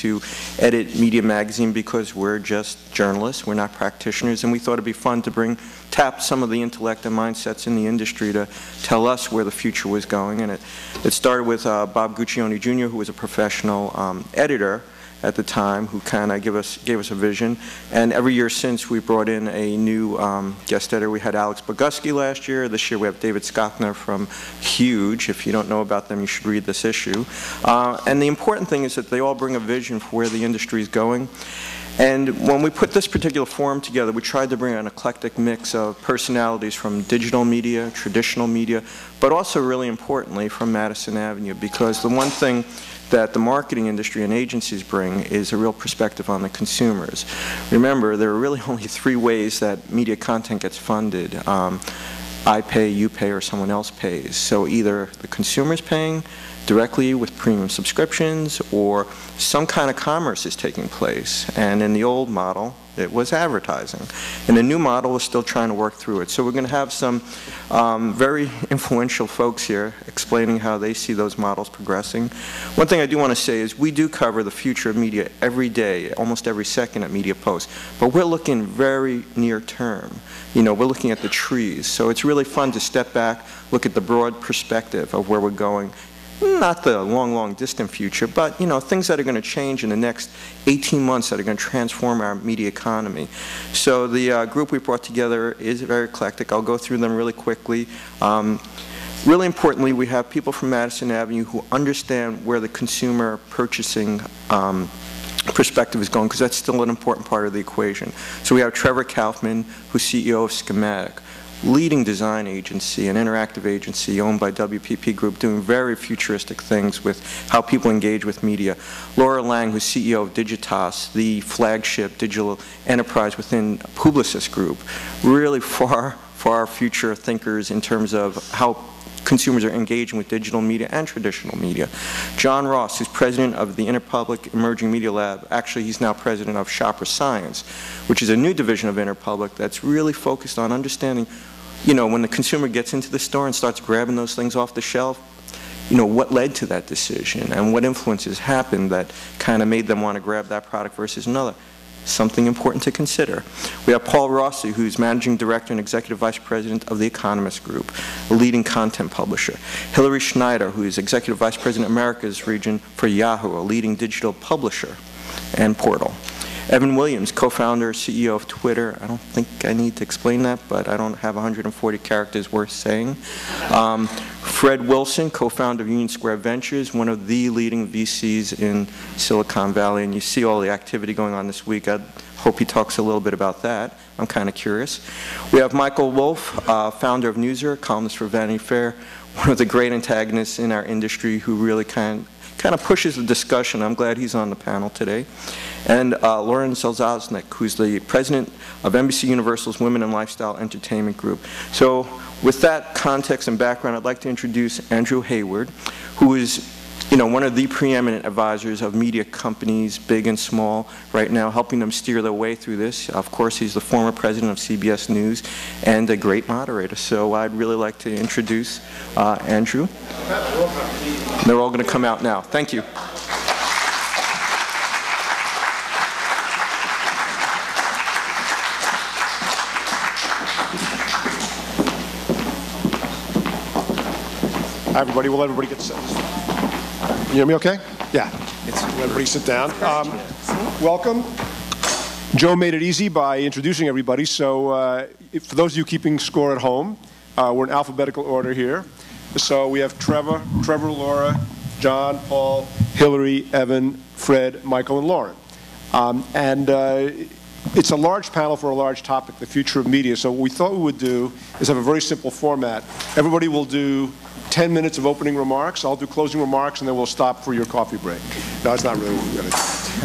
to edit Media Magazine because we're just journalists, we're not practitioners, and we thought it'd be fun to bring, tap some of the intellect and mindsets in the industry to tell us where the future was going. And it, it started with uh, Bob Guccione Jr., who was a professional um, editor, at the time who kind of give us gave us a vision. And every year since, we brought in a new um, guest editor. We had Alex Bogusky last year. This year we have David Skokna from Huge. If you don't know about them, you should read this issue. Uh, and the important thing is that they all bring a vision for where the industry is going. And when we put this particular forum together, we tried to bring an eclectic mix of personalities from digital media, traditional media, but also really importantly from Madison Avenue because the one thing that the marketing industry and agencies bring is a real perspective on the consumers. Remember, there are really only three ways that media content gets funded. Um, I pay, you pay, or someone else pays. So either the consumer's paying directly with premium subscriptions or some kind of commerce is taking place. And in the old model, it was advertising. And the new model, we're still trying to work through it. So we're going to have some um, very influential folks here explaining how they see those models progressing. One thing I do want to say is we do cover the future of media every day, almost every second at MediaPost, but we're looking very near term. You know, we're looking at the trees. So it's really fun to step back, look at the broad perspective of where we're going, not the long, long distant future, but you know, things that are going to change in the next 18 months that are going to transform our media economy. So the uh, group we brought together is very eclectic. I'll go through them really quickly. Um, really importantly, we have people from Madison Avenue who understand where the consumer purchasing um, perspective is going because that's still an important part of the equation. So we have Trevor Kaufman, who's CEO of Schematic leading design agency, an interactive agency owned by WPP Group, doing very futuristic things with how people engage with media. Laura Lang, who's CEO of Digitas, the flagship digital enterprise within Publicis Group, really far, far future thinkers in terms of how consumers are engaging with digital media and traditional media. John Ross, who's president of the Interpublic Emerging Media Lab, actually he's now president of Shopper Science, which is a new division of Interpublic that's really focused on understanding you know, when the consumer gets into the store and starts grabbing those things off the shelf, you know, what led to that decision and what influences happened that kind of made them want to grab that product versus another. Something important to consider. We have Paul Rossi, who's Managing Director and Executive Vice President of The Economist Group, a leading content publisher. Hilary Schneider, who is Executive Vice President Americas region for Yahoo, a leading digital publisher and portal. Evan Williams, co-founder, CEO of Twitter. I don't think I need to explain that, but I don't have 140 characters worth saying. Um, Fred Wilson, co-founder of Union Square Ventures, one of the leading VCs in Silicon Valley, and you see all the activity going on this week. I hope he talks a little bit about that. I'm kind of curious. We have Michael Wolff, uh, founder of Newser, columnist for Vanity Fair, one of the great antagonists in our industry who really kind kind of pushes the discussion. I'm glad he's on the panel today. And uh, Lauren Zalaznick, who's the president of NBC Universal's Women and Lifestyle Entertainment Group. So with that context and background, I'd like to introduce Andrew Heyward, who is you know, one of the preeminent advisors of media companies, big and small, right now, helping them steer their way through this. Of course, he's the former president of CBS News and a great moderator. So I'd really like to introduce uh, Andrew. They're all going to come out now. Thank you. Hi, everybody. Will everybody get set? You hear me okay? Yeah. It's, everybody sit down. Um, welcome. Joe made it easy by introducing everybody. So uh, if, for those of you keeping score at home, uh, we're in alphabetical order here. So we have Trevor, Trevor, Laura, John, Paul, Hilary, Evan, Fred, Michael, and Lauren. Um, and uh, it's a large panel for a large topic, the future of media. So what we thought we would do is have a very simple format. Everybody will do 10 minutes of opening remarks. I'll do closing remarks, and then we'll stop for your coffee break. No, that's not really what we're going to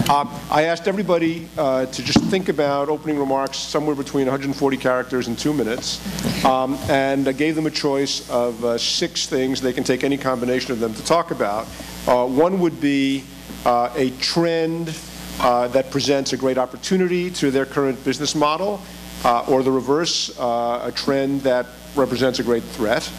do. Um, I asked everybody uh, to just think about opening remarks somewhere between 140 characters and two minutes, um, and I gave them a choice of uh, six things. They can take any combination of them to talk about. Uh, one would be uh, a trend uh, that presents a great opportunity to their current business model, uh, or the reverse, a trend that represents a great threat.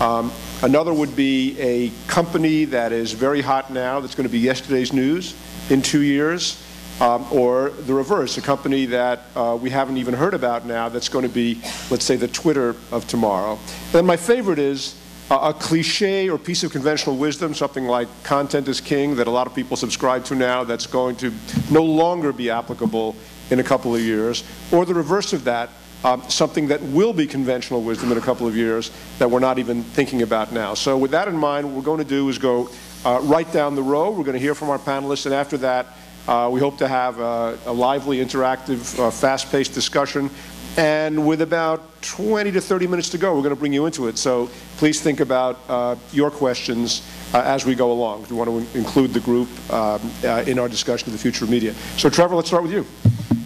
Um, Another would be a company that is very hot now that's going to be yesterday's news. in two years, um, or the reverse, a company that uh, we haven't even heard about now that's going to be, let's say, the Twitter of tomorrow. And then my favorite is a cliche or piece of conventional wisdom, something like content is king, that a lot of people subscribe to now, that's going to no longer be applicable in a couple of years, or the reverse of that, um, something that will be conventional wisdom in a couple of years that we're not even thinking about now. So with that in mind, what we're going to do is go uh, right down the row. We're going to hear from our panelists, and after that, uh, we hope to have a, a lively, interactive, uh, fast-paced discussion. And with about 20 to 30 minutes to go, we're going to bring you into it. So please think about uh, your questions uh, as we go along. We want to include the group um, uh, in our discussion of the future of media. So Trevor, let's start with you.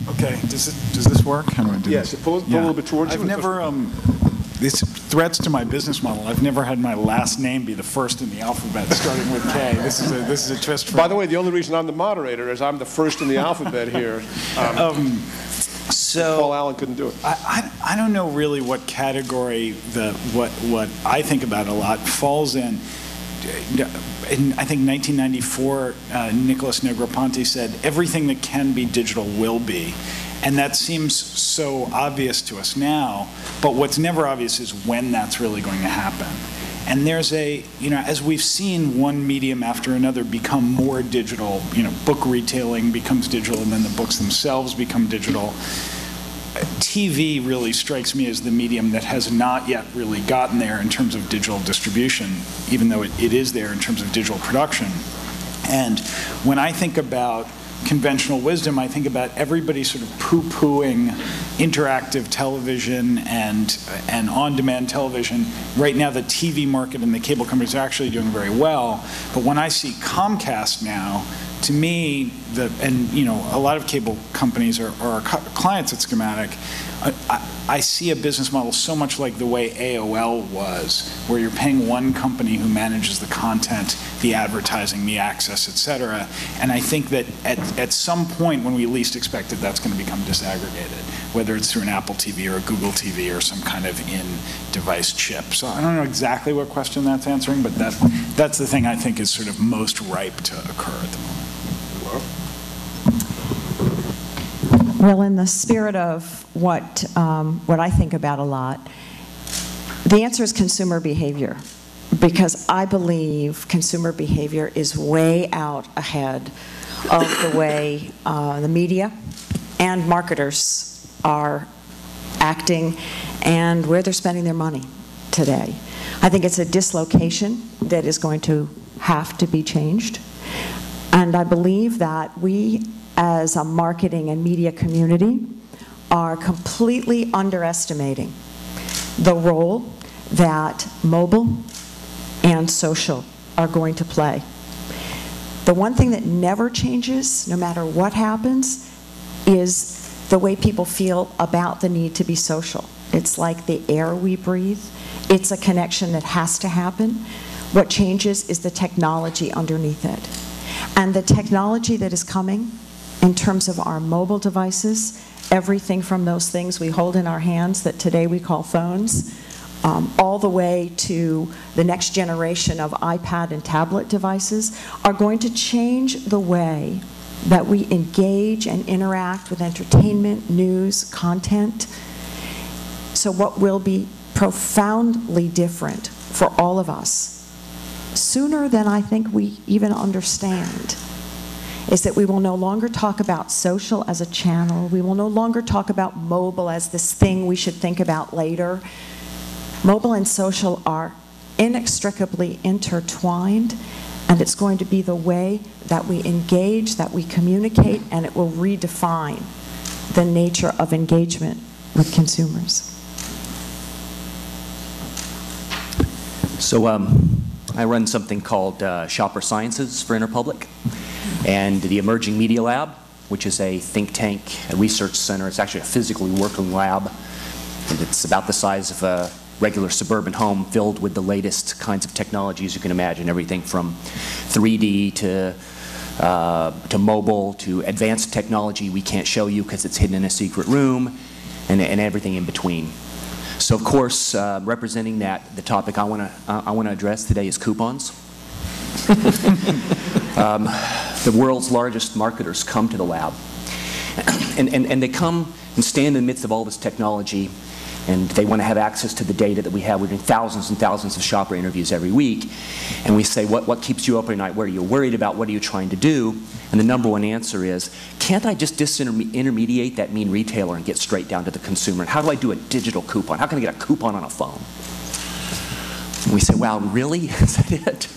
Okay, does it, does this work? How do I do Yes, this? pull pull a little bit towards you I've never, um, these threats to my business model, I've never had my last name be the first in the alphabet, starting with K. This is a, this is a twist for By the way, the only reason I'm the moderator is I'm the first in the alphabet here. Um, so, Paul Allen couldn't do it. I, I, I don't know really what category the what what I think about a lot falls in. In I think 1994, uh, Nicholas Negroponte said, "Everything that can be digital will be," and that seems so obvious to us now. But what's never obvious is when that's really going to happen. And there's a, you know, as we've seen one medium after another become more digital, you know, book retailing becomes digital, and then the books themselves become digital. TV really strikes me as the medium that has not yet really gotten there in terms of digital distribution, even though it, it is there in terms of digital production. And when I think about conventional wisdom, I think about everybody sort of poo-pooing interactive television and and on-demand television. Right now, the TV market and the cable companies are actually doing very well. But when I see Comcast now, to me, the and you know a lot of cable companies are, are clients at Schematic. Uh, I, I, see a business model so much like the way AOL was, where you're paying one company who manages the content, the advertising, the access, et cetera. And I think that at, at some point when we least expect it, that's going to become disaggregated, whether it's through an Apple TV or a Google TV or some kind of in-device chip. So I don't know exactly what question that's answering, but that, that's the thing I think is sort of most ripe to occur at the moment. Well, in the spirit of what, um, what I think about a lot, the answer is consumer behavior. Because I believe consumer behavior is way out ahead of the way uh, the media and marketers are acting and where they're spending their money today. I think it's a dislocation that is going to have to be changed. And I believe that we as a marketing and media community are completely underestimating the role that mobile and social are going to play. The one thing that never changes, no matter what happens, is the way people feel about the need to be social. It's like the air we breathe. It's a connection that has to happen. What changes is the technology underneath it. And the technology that is coming in terms of our mobile devices, everything from those things we hold in our hands that today we call phones, um, all the way to the next generation of iPad and tablet devices, are going to change the way that we engage and interact with entertainment, news, content. So, what will be profoundly different for all of us, sooner than I think we even understand, is that we will no longer talk about social as a channel. We will no longer talk about mobile as this thing we should think about later. Mobile and social are inextricably intertwined, and it's going to be the way that we engage, that we communicate, and it will redefine the nature of engagement with consumers. So um, I run something called uh, Shopper Sciences for Interpublic and the Emerging Media Lab, which is a think tank, a research center. It's actually a physically working lab, and it's about the size of a regular suburban home filled with the latest kinds of technologies you can imagine, everything from 3D to uh, to mobile to advanced technology we can't show you because it's hidden in a secret room, and, and everything in between. So, of course, uh, representing that, the topic I want to uh, I want to address today is coupons. um, the world's largest marketers come to the lab. And, and, and they come and stand in the midst of all this technology, and they want to have access to the data that we have. We're doing thousands and thousands of shopper interviews every week. And we say, what, what keeps you up at night? What are you worried about? What are you trying to do? And the number one answer is, can't I just disintermediate that mean retailer and get straight down to the consumer? And how do I do a digital coupon? How can I get a coupon on a phone? We say, wow, really? Is that it?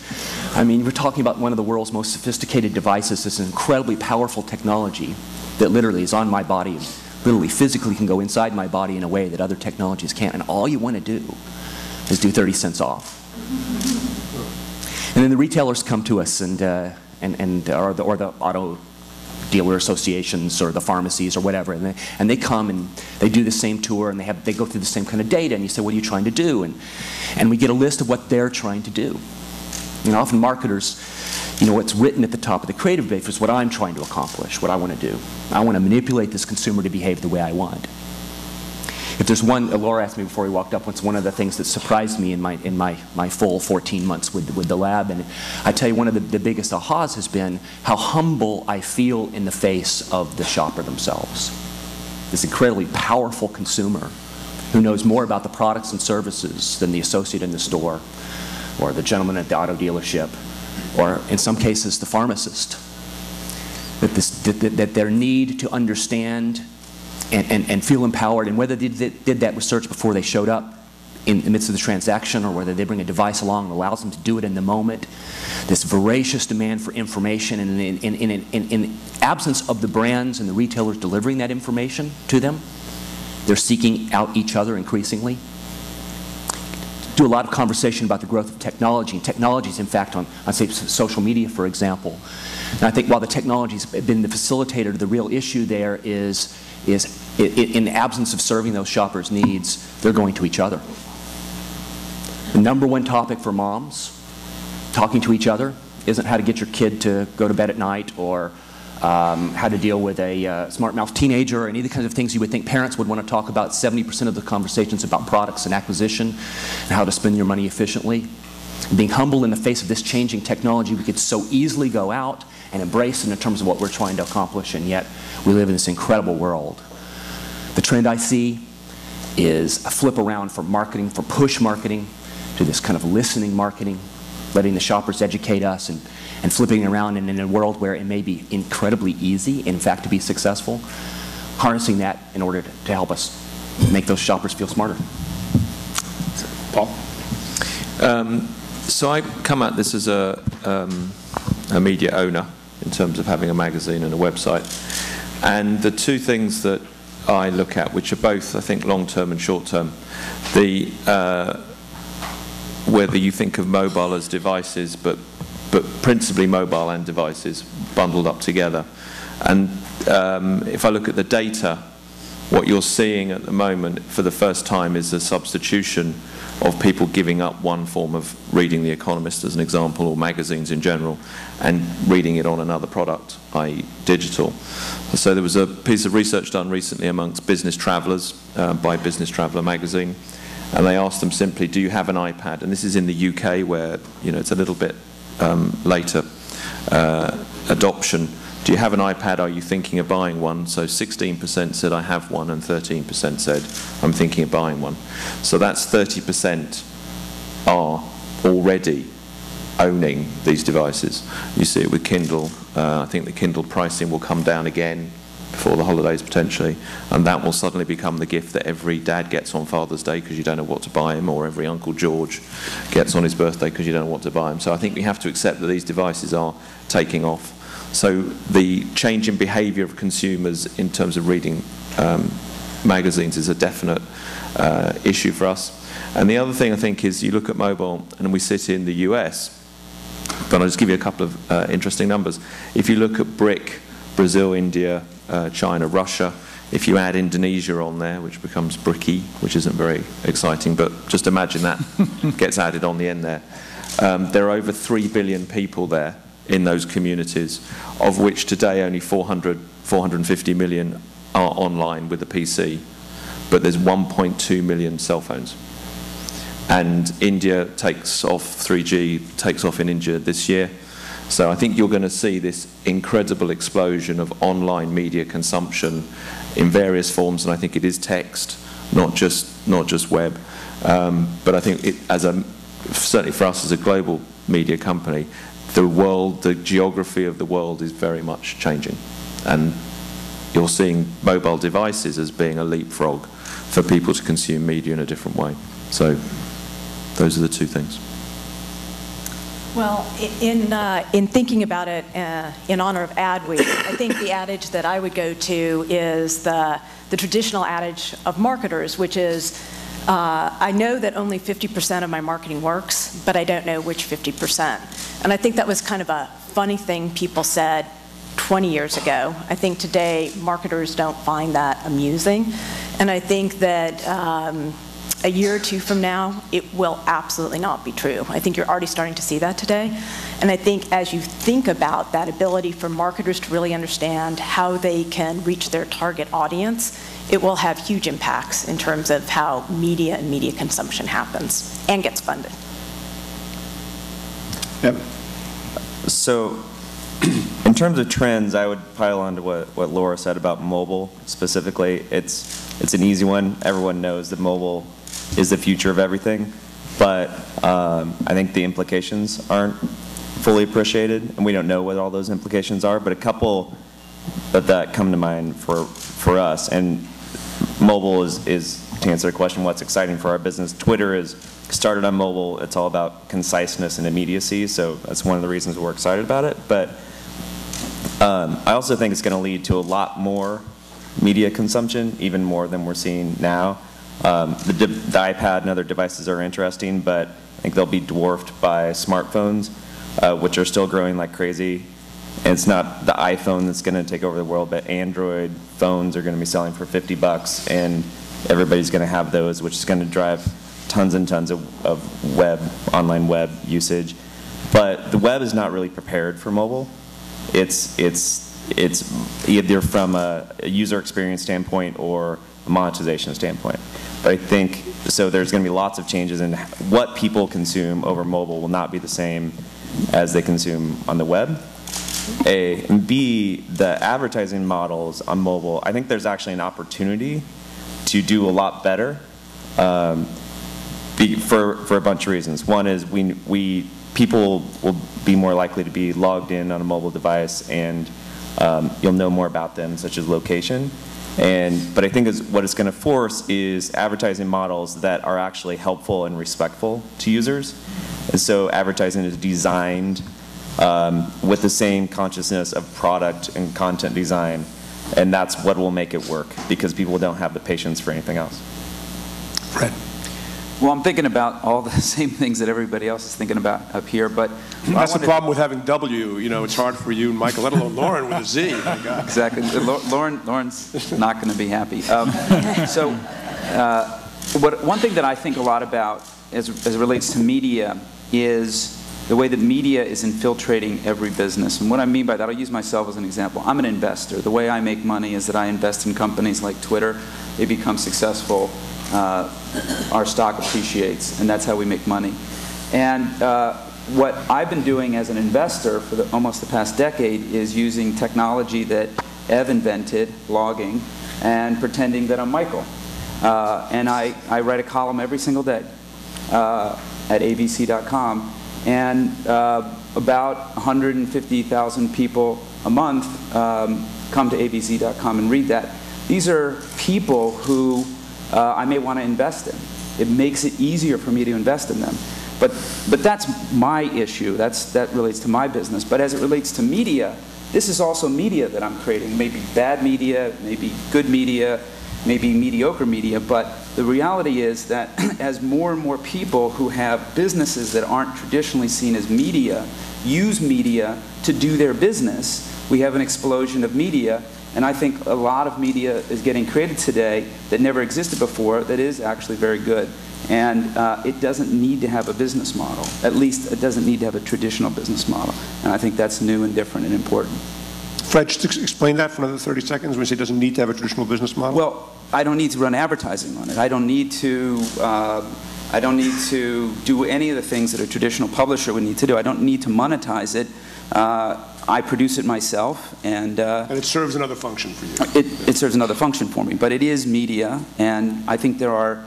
I mean, we're talking about one of the world's most sophisticated devices, this incredibly powerful technology that literally is on my body and literally physically can go inside my body in a way that other technologies can't. And all you want to do is do 30 cents off. And then the retailers come to us and, uh, and, and or, the, or the auto dealer associations or the pharmacies or whatever, and they, and they come and they do the same tour and they, have, they go through the same kind of data, and you say, what are you trying to do? And, and we get a list of what they're trying to do. You know, often marketers, you know, what's written at the top of the creative brief is what I'm trying to accomplish, what I want to do. I want to manipulate this consumer to behave the way I want. If there's one, Laura asked me before we walked up, what's one of the things that surprised me in my, in my, my full 14 months with, with the lab, and I tell you one of the, the biggest ahas has been how humble I feel in the face of the shopper themselves. This incredibly powerful consumer who knows more about the products and services than the associate in the store, or the gentleman at the auto dealership, or in some cases the pharmacist. That, this, that, that their need to understand and, and, and feel empowered, and whether they did, did that research before they showed up in the midst of the transaction or whether they bring a device along that allows them to do it in the moment. This voracious demand for information and in, in, in, in, absence of the brands and the retailers delivering that information to them, they're seeking out each other increasingly. Do a lot of conversation about the growth of technology. And technology is, in fact, on, on say, social media, for example. And I think while the technology's been the facilitator, the real issue there is, is in the absence of serving those shoppers' needs, they're going to each other. The number one topic for moms talking to each other isn't how to get your kid to go to bed at night or um, how to deal with a uh, smart mouth teenager or any of the kinds of things you would think parents would want to talk about. 70% of the conversations about products and acquisition and how to spend your money efficiently. Being humble in the face of this changing technology, we could so easily go out and embrace it in terms of what we're trying to accomplish, and yet we live in this incredible world. The trend I see is a flip around from marketing, for push marketing, to this kind of listening marketing, letting the shoppers educate us and, and flipping around and in a world where it may be incredibly easy, in fact, to be successful, harnessing that in order to, to help us make those shoppers feel smarter. Paul? Um, so I come at this as a, um, a media owner in terms of having a magazine and a website. And the two things that I look at, which are both, I think, long-term and short-term, the uh, whether you think of mobile as devices, but but principally mobile and devices bundled up together. And um, if I look at the data, what you're seeing at the moment for the first time is a substitution of people giving up one form of reading The Economist as an example, or magazines in general, and reading it on another product, i.e. digital. So there was a piece of research done recently amongst business travellers uh, by Business Traveller magazine, and they asked them simply, do you have an iPad? And this is in the UK where you know it's a little bit um, later uh, adoption. Do you have an iPad? Are you thinking of buying one? So 16% said I have one, and 13% said I'm thinking of buying one. So that's 30% are already owning these devices. You see it with Kindle. Uh, I think the Kindle pricing will come down again before the holidays potentially, and that will suddenly become the gift that every dad gets on Father's Day because you don't know what to buy him, or every Uncle George gets on his birthday because you don't know what to buy him. So I think we have to accept that these devices are taking off. So the change in behaviour of consumers in terms of reading um, magazines is a definite uh, issue for us. And the other thing I think is you look at mobile, and we sit in the US, but I'll just give you a couple of uh, interesting numbers. If you look at BRIC, Brazil, India, uh, China, Russia. If you add Indonesia on there, which becomes BRICY, which isn't very exciting, but just imagine that gets added on the end there. Um, there are over 3 billion people there in those communities, of which today only 400, 450 million are online with a PC, but there's 1.2 million cell phones. And India takes off 3G, takes off in India this year. So I think you're going to see this incredible explosion of online media consumption in various forms, and I think it is text, not just not just web. Um, but I think it, as a certainly for us as a global media company, the world, the geography of the world is very much changing, and you're seeing mobile devices as being a leapfrog for people to consume media in a different way. So those are the two things. Well, in, uh, in thinking about it uh, in honor of Ad Week, I think the adage that I would go to is the, the traditional adage of marketers, which is, uh, I know that only 50% of my marketing works, but I don't know which 50%. And I think that was kind of a funny thing people said 20 years ago. I think today marketers don't find that amusing. And I think that um, a year or two from now, it will absolutely not be true. I think you're already starting to see that today. And I think as you think about that ability for marketers to really understand how they can reach their target audience, it will have huge impacts in terms of how media and media consumption happens and gets funded. Yep. So, in terms of trends, I would pile on to what, what Laura said about mobile specifically. It's, it's an easy one. Everyone knows that mobile is the future of everything, but um, I think the implications aren't fully appreciated, and we don't know what all those implications are, but a couple that, that come to mind for, for us, and mobile is, is, to answer the question, what's exciting for our business, Twitter is started on mobile. It's all about conciseness and immediacy, so that's one of the reasons we're excited about it. But um, I also think it's going to lead to a lot more media consumption, even more than we're seeing now. Um, the, the iPad and other devices are interesting, but I think they'll be dwarfed by smartphones, uh, which are still growing like crazy. And it's not the iPhone that's going to take over the world, but Android phones are going to be selling for 50 bucks, and everybody's going to have those, which is going to drive tons and tons of, of web, online web usage. But the web is not really prepared for mobile. It's, it's, it's either from a, a user experience standpoint or a monetization standpoint. I think, so there's going to be lots of changes in what people consume over mobile will not be the same as they consume on the web. A, and B, the advertising models on mobile, I think there's actually an opportunity to do a lot better um, be, for, for a bunch of reasons. One is we, we, people will be more likely to be logged in on a mobile device and um, you'll know more about them, such as location. And, but I think is, what it's going to force is advertising models that are actually helpful and respectful to users. And so advertising is designed um, with the same consciousness of product and content design. And that's what will make it work because people don't have the patience for anything else. Fred. Well, I'm thinking about all the same things that everybody else is thinking about up here, but I That's the problem with having W, you know, it's hard for you, Michael, let alone Lauren with a Z. My Exactly. Lauren, Lauren's not going to be happy. Um, so, uh, what, one thing that I think a lot about as, as it relates to media is the way that media is infiltrating every business. And what I mean by that, I'll use myself as an example. I'm an investor. The way I make money is that I invest in companies like Twitter. They become successful. Uh, our stock appreciates, and that's how we make money. And uh, what I've been doing as an investor for the, almost the past decade is using technology that Ev invented, logging, and pretending that I'm Michael. Uh, and I, I write a column every single day uh, at avc.com, and uh, about 150,000 people a month um, come to avc.com and read that. These are people who uh, I may want to invest in. It makes it easier for me to invest in them. But, but that's my issue. That's, that relates to my business. But as it relates to media, this is also media that I'm creating. Maybe bad media, maybe good media, maybe mediocre media. But the reality is that as more and more people who have businesses that aren't traditionally seen as media use media to do their business, we have an explosion of media. And I think a lot of media is getting created today that never existed before that is actually very good. And uh, it doesn't need to have a business model. At least it doesn't need to have a traditional business model. And I think that's new and different and important. Fred, just ex- explain that for another 30 seconds when you say it doesn't need to have a traditional business model. Well, I don't need to run advertising on it. I don't need to. Uh, I don't need to do any of the things that a traditional publisher would need to do. I don't need to monetize it Uh, I produce it myself, and uh, And it serves another function for you. it, it serves another function for me. But it is media, and I think there are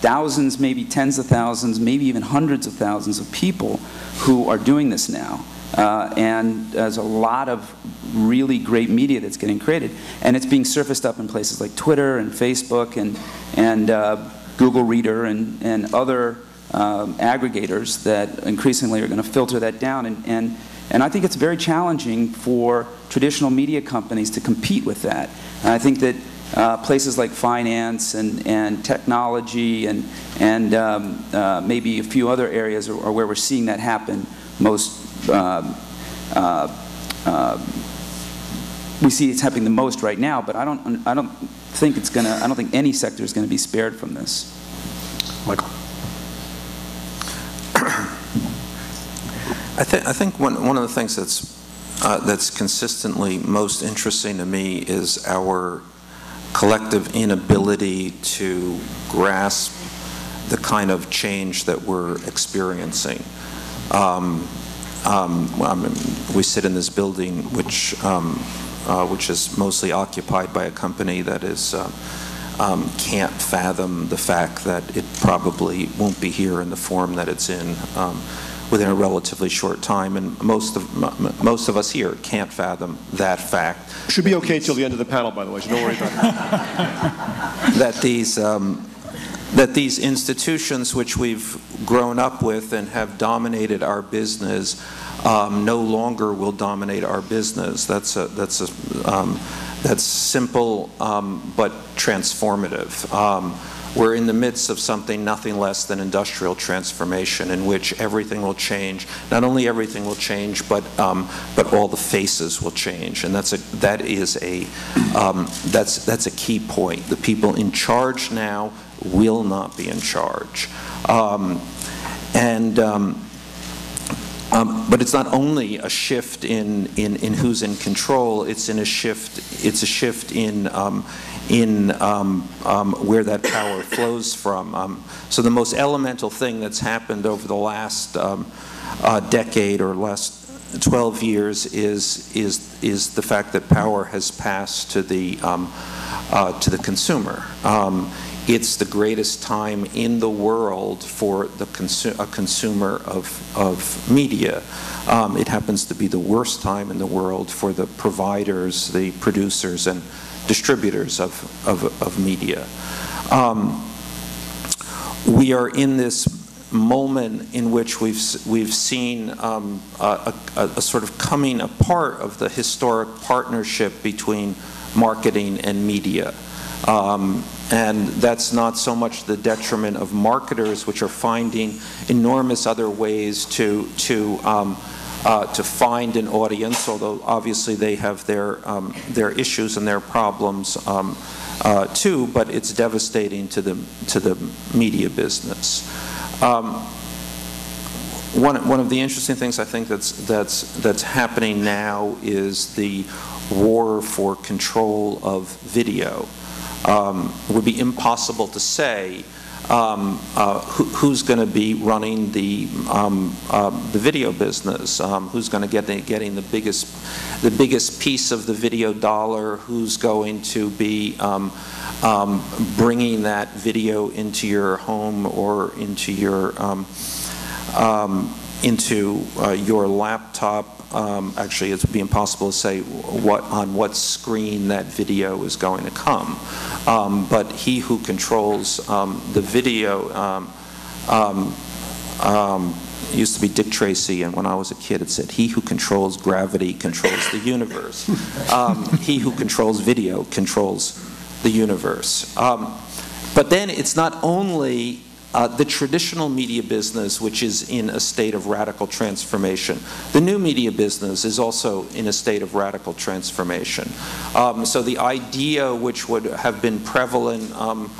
thousands, maybe tens of thousands, maybe even hundreds of thousands of people who are doing this now. Uh, and there's a lot of really great media that's getting created. And it's being surfaced up in places like Twitter and Facebook and, and uh, Google Reader and, and other um, aggregators that increasingly are going to filter that down. And, and, and I think it's very challenging for traditional media companies to compete with that. And I think that uh, places like finance and, and technology and, and um, uh, maybe a few other areas are, are where we're seeing that happen most. Um, uh, uh, we see it's happening the most right now, but I don't, I don't think it's going to, I don't think any sector is going to be spared from this. Michael? I think, I think one, one of the things that's, uh, that's consistently most interesting to me is our collective inability to grasp the kind of change that we're experiencing. Um, um, I mean, we sit in this building which, um, uh, which is mostly occupied by a company that is, uh, um, can't fathom the fact that it probably won't be here in the form that it's in um, within a relatively short time. And most of, most of us here can't fathom that fact. Should be okay till the end of the panel, by the way, so don't worry about it. that these um, that these institutions which we've grown up with and have dominated our business um, no longer will dominate our business. That's a that's a um, that's simple um, but transformative. We're in the midst of something nothing less than industrial transformation in which everything will change. Not only everything will change, but um, but all the faces will change, and that's a that is a um, that's that's a key point. The people in charge now will not be in charge, um, and. Um, um, but it's not only a shift in, in, in who's in control, it's in a shift, it's a shift in, um, in um, um, where that power flows from. Um, so the most elemental thing that's happened over the last um, uh, decade or last 12 years is, is, is the fact that power has passed to the, um, uh, to the consumer. Um, it's the greatest time in the world for the consu a consumer of, of media. It happens to be the worst time in the world for the providers, the producers, and distributors of, of, of media. Um, we are in this moment in which we've, we've seen um, a, a, a sort of coming apart of the historic partnership between marketing and media. Um, and that's not so much the detriment of marketers, which are finding enormous other ways to, to, um, uh, to find an audience, although obviously they have their, um, their issues and their problems um, uh, too, but it's devastating to the, to the media business. Um, one, one of the interesting things I think that's, that's, that's happening now is the war for control of video um, it would be impossible to say um, uh, who, who's going to be running the um, uh, the video business, um, who's going to get the, getting the biggest the biggest piece of the video dollar, who's going to be um, um, bringing that video into your home or into your into uh, your laptop um, actually it would be impossible to say what on what screen that video is going to come. Um, but he who controls um, the video um, um, um, used to be Dick Tracy, and when I was a kid, it said, "He who controls gravity controls the universe. he who controls video controls the universe." but then it's not only uh, the traditional media business, which is in a state of radical transformation. The new media business is also in a state of radical transformation. Um, so the idea which would have been prevalent um,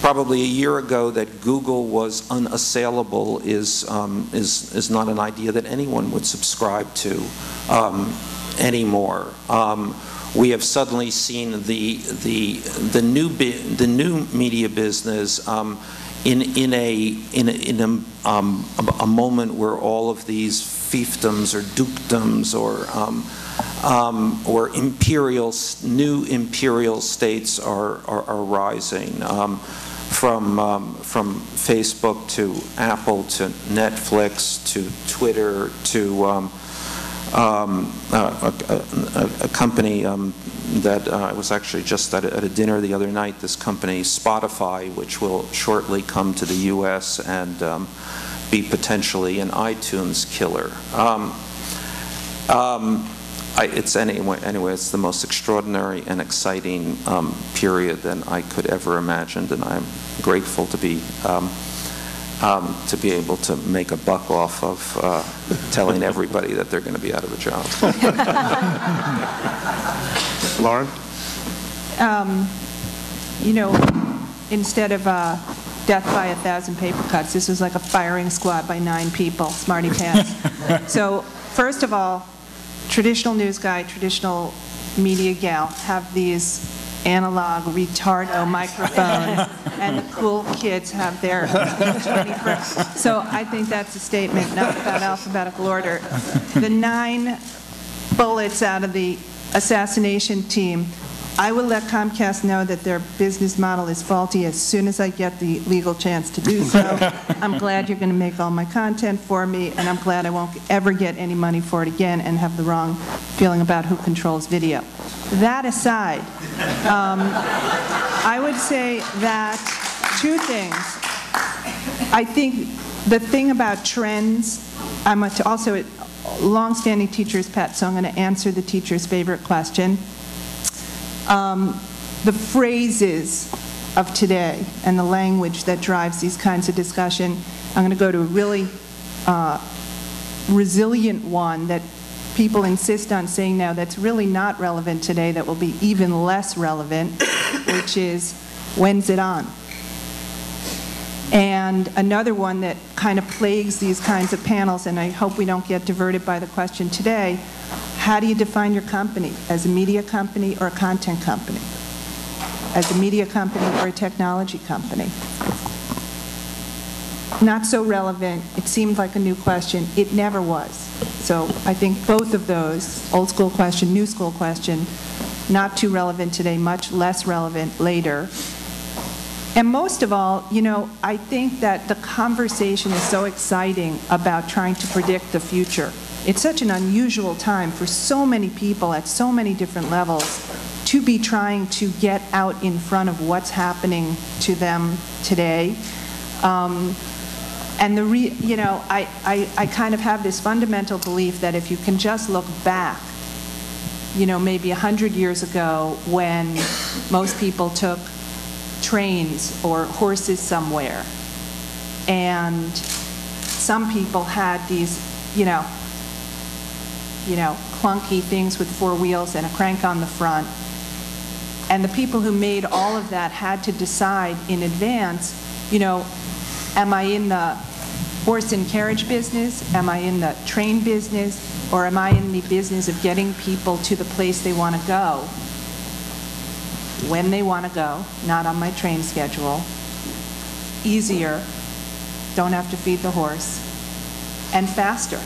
probably a year ago that Google was unassailable is, um, is, is not an idea that anyone would subscribe to um, anymore um, we have suddenly seen the the the new the new media business um, in, in, a, in, a, in a, um, a, moment where all of these fiefdoms or dukedoms or um, um, or imperial, new imperial states are, are, are rising, um, from, um, from Facebook to Apple to Netflix to Twitter to a, company that uh, I was actually just at a, at a dinner the other night, this company Spotify, which will shortly come to the U.S. and um, be potentially an iTunes killer. Um, um, I, it's anyway, anyway, it's the most extraordinary and exciting um, period than I could ever imagined, and I'm grateful to be um, um, to be able to make a buck off of uh, telling everybody that they're going to be out of a job. Lauren? um, you know, instead of uh, death by a thousand paper cuts, this was like a firing squad by nine people, smarty pants. So first of all, traditional news guy, traditional media gal have these analog retardo microphones, and the cool kids have their 21st. So I think that's a statement, not about alphabetical order. The nine bullets out of the assassination team, I will let Comcast know that their business model is faulty as soon as I get the legal chance to do so. I'm glad you're going to make all my content for me, and I'm glad I won't ever get any money for it again and have the wrong feeling about who controls video. That aside, um, I would say that two things. I think the thing about trends, I'm also longstanding teacher's pet, so I'm going to answer the teacher's favorite question. Um, The phrases of today and the language that drives these kinds of discussion, I'm going to go to a really uh, resilient one that people insist on saying now that's really not relevant today, that will be even less relevant, which is, when's it on? And another one that kind of plagues these kinds of panels, and I hope we don't get diverted by the question today, how do you define your company? As a media company or a content company? As a media company or a technology company? Not so relevant. It seemed like a new question. It never was. So I think both of those, old school question, new school question, not too relevant today, much less relevant later. And most of all, you know, I think that the conversation is so exciting about trying to predict the future. It's such an unusual time for so many people at so many different levels to be trying to get out in front of what's happening to them today. Um, and the re, you know, I, I, I kind of have this fundamental belief that if you can just look back, you know, maybe 100 years ago when most people took trains or horses somewhere. And some people had these, you know, you know, clunky things with four wheels and a crank on the front. And the people who made all of that had to decide in advance, you know, am I in the horse and carriage business? Am I in the train business? Or am I in the business of getting people to the place they want to go when they want to go, not on my train schedule, easier, don't have to feed the horse, and faster.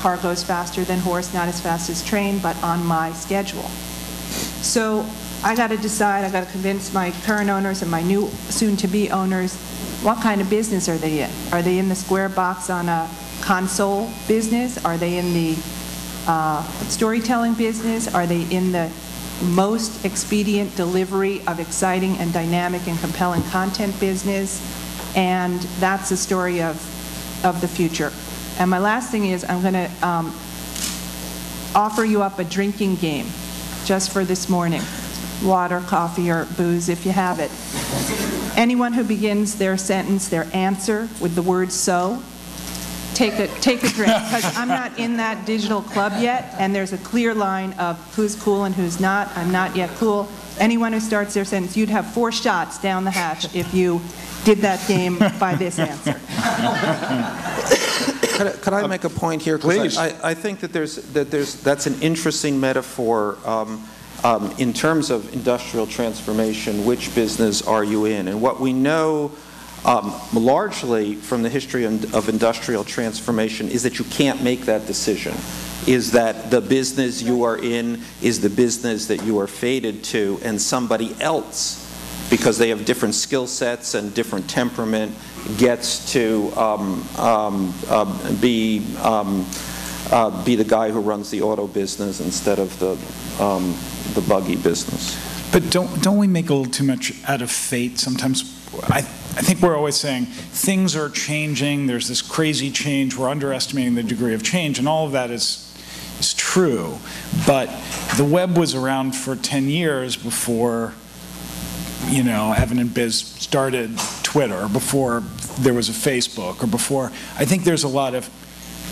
Car goes faster than horse, not as fast as train, but on my schedule. So I got to decide, I got to convince my current owners and my new soon-to-be owners, what kind of business are they in? Are they in the square box on a console business? Are they in the uh, storytelling business? Are they in the most expedient delivery of exciting and dynamic and compelling content business? And that's the story of, of the future. And my last thing is, I'm going to um, offer you up a drinking game just for this morning. Water, coffee, or booze if you have it. Anyone who begins their sentence, their answer, with the word so, take a, take a drink, because I'm not in that digital club yet, and there's a clear line of who's cool and who's not. I'm not yet cool. Anyone who starts their sentence, you'd have four shots down the hatch if you did that game by this answer. Could I, could I make a point here? 'Cause I- Please. I, I think that there's, that there's, that's an interesting metaphor um, um, in terms of industrial transformation, which business are you in? And what we know um, largely from the history of industrial transformation, is that you can't make that decision. Is that the business you are in is the business that you are fated to, and somebody else, because they have different skill sets and different temperament, gets to um, um, uh, be um, uh, be the guy who runs the auto business instead of the um, the buggy business. But don't, don't we make a little too much out of fate sometimes? I, I think we're always saying things are changing, there's this crazy change, we're underestimating the degree of change, and all of that is, is true. But the web was around for 10 years before, you know, Evan and Biz started Twitter, before there was a Facebook, or before, I think there's a lot of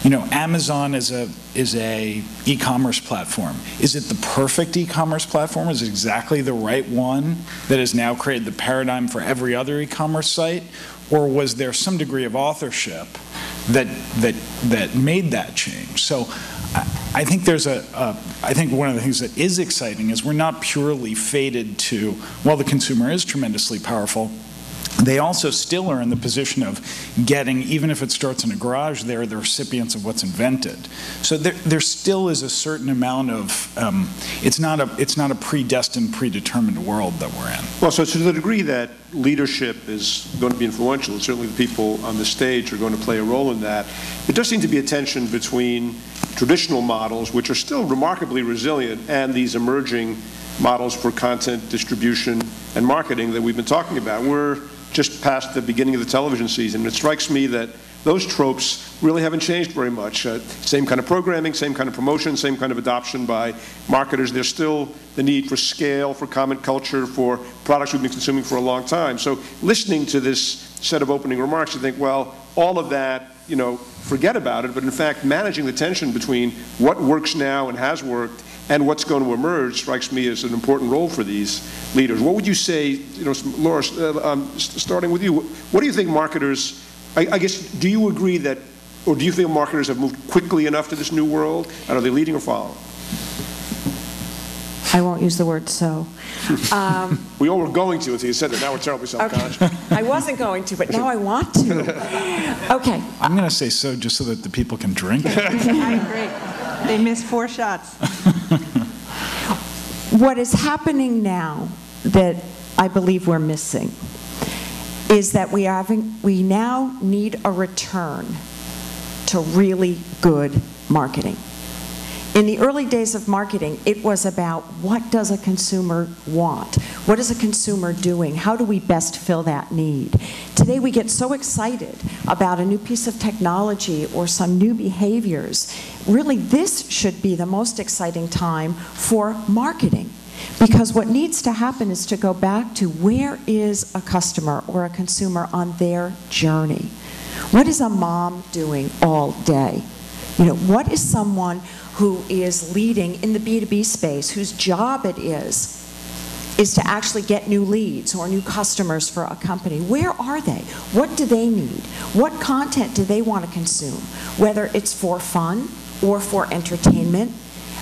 you know, Amazon is a is a e-commerce platform. Is it the perfect e-commerce platform? Is it exactly the right one that has now created the paradigm for every other e-commerce site, or was there some degree of authorship that that that made that change? So. I think there's a, a. I think one of the things that is exciting is we're not purely fated to, while the consumer is tremendously powerful, they also still are in the position of getting, even if it starts in a garage, they're the recipients of what's invented. So there, there still is a certain amount of, um, it's, not a, it's not a predestined, predetermined world that we're in. Well, so to the degree that leadership is going to be influential, and certainly the people on the stage are going to play a role in that, there does seem to be a tension between traditional models, which are still remarkably resilient, and these emerging models for content distribution and marketing that we've been talking about. We're just past the beginning of the television season. It strikes me that those tropes really haven't changed very much. Uh, same kind of programming, same kind of promotion, same kind of adoption by marketers. There's still the need for scale, for common culture, for products we've been consuming for a long time. So listening to this set of opening remarks, you think, well, all of that, you know, forget about it. But in fact, managing the tension between what works now and has worked and what's going to emerge strikes me as an important role for these leaders. What would you say, you know, Laura, uh, um, starting with you, what do you think marketers, I, I, guess, do you agree that, or do you think marketers have moved quickly enough to this new world, and are they leading or following? I won't use the word so. Um, we all were going to until you said that. Now we're terribly self-conscious. Okay. I wasn't going to, but now I want to. Okay. I'm going to say so just so that the people can drink. I agree. They missed four shots. what is happening now that I believe we're missing is that we, having, we now need a return to really good marketing. In the early days of marketing, it was about what does a consumer want? What is a consumer doing? How do we best fill that need? Today we get so excited about a new piece of technology or some new behaviors. Really, this should be the most exciting time for marketing. Because what needs to happen is to go back to where is a customer or a consumer on their journey? What is a mom doing all day? You know, what is someone who is leading in the B2B space, whose job it is, is to actually get new leads or new customers for a company. Where are they? What do they need? What content do they want to consume? Whether it's for fun or for entertainment.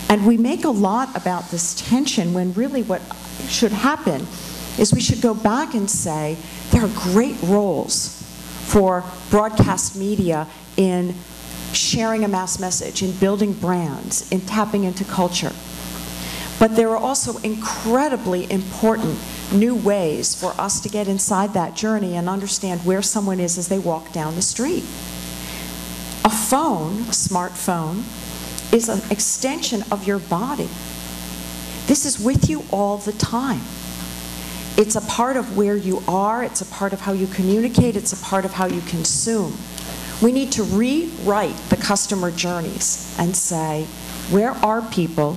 And we make a lot about this tension when really what should happen is we should go back and say there are great roles for broadcast media in sharing a mass message, in building brands, in tapping into culture. But there are also incredibly important new ways for us to get inside that journey and understand where someone is as they walk down the street. A phone, a smartphone, is an extension of your body. This is with you all the time. It's a part of where you are, it's a part of how you communicate, it's a part of how you consume. We need to rewrite the customer journeys and say, where are people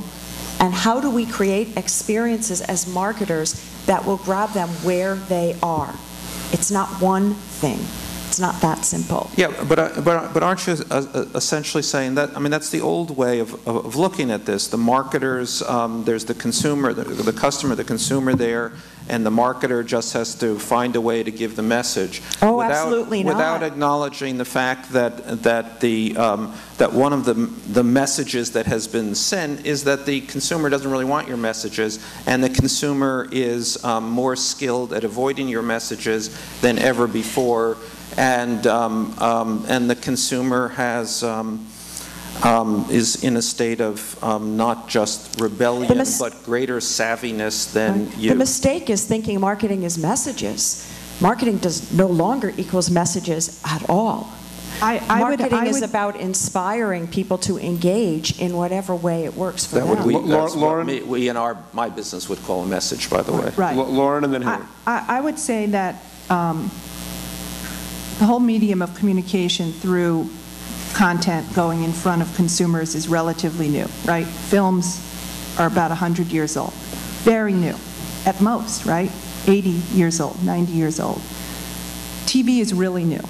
and how do we create experiences as marketers that will grab them where they are? It's not one thing. It's not that simple. Yeah, but, uh, but, but aren't you uh, uh, essentially saying that, I mean, that's the old way of, of of looking at this. The marketers, um, there's the consumer, the, the customer, the consumer there, and the marketer just has to find a way to give the message. Oh, without- absolutely not. Without acknowledging the fact that, that the, um, that one of the, the messages that has been sent is that the consumer doesn't really want your messages, and the consumer is um, more skilled at avoiding your messages than ever before, and, um, um, and the consumer has, um, um, is in a state of um, not just rebellion, but greater savviness than The you. The mistake is thinking marketing is messages. Marketing does no longer equals messages at all. I, I would, Marketing I is would, about inspiring people to engage in whatever way it works for That would, them. we, Lau- that's what Lauren? me- we in our, my business would call a message, by the way. right. L- Lauren and then I, I I would say that um, the whole medium of communication through content going in front of consumers is relatively new, right? Films are about 100 years old, very new, at most, right? 80 years old, 90 years old. TV is really new.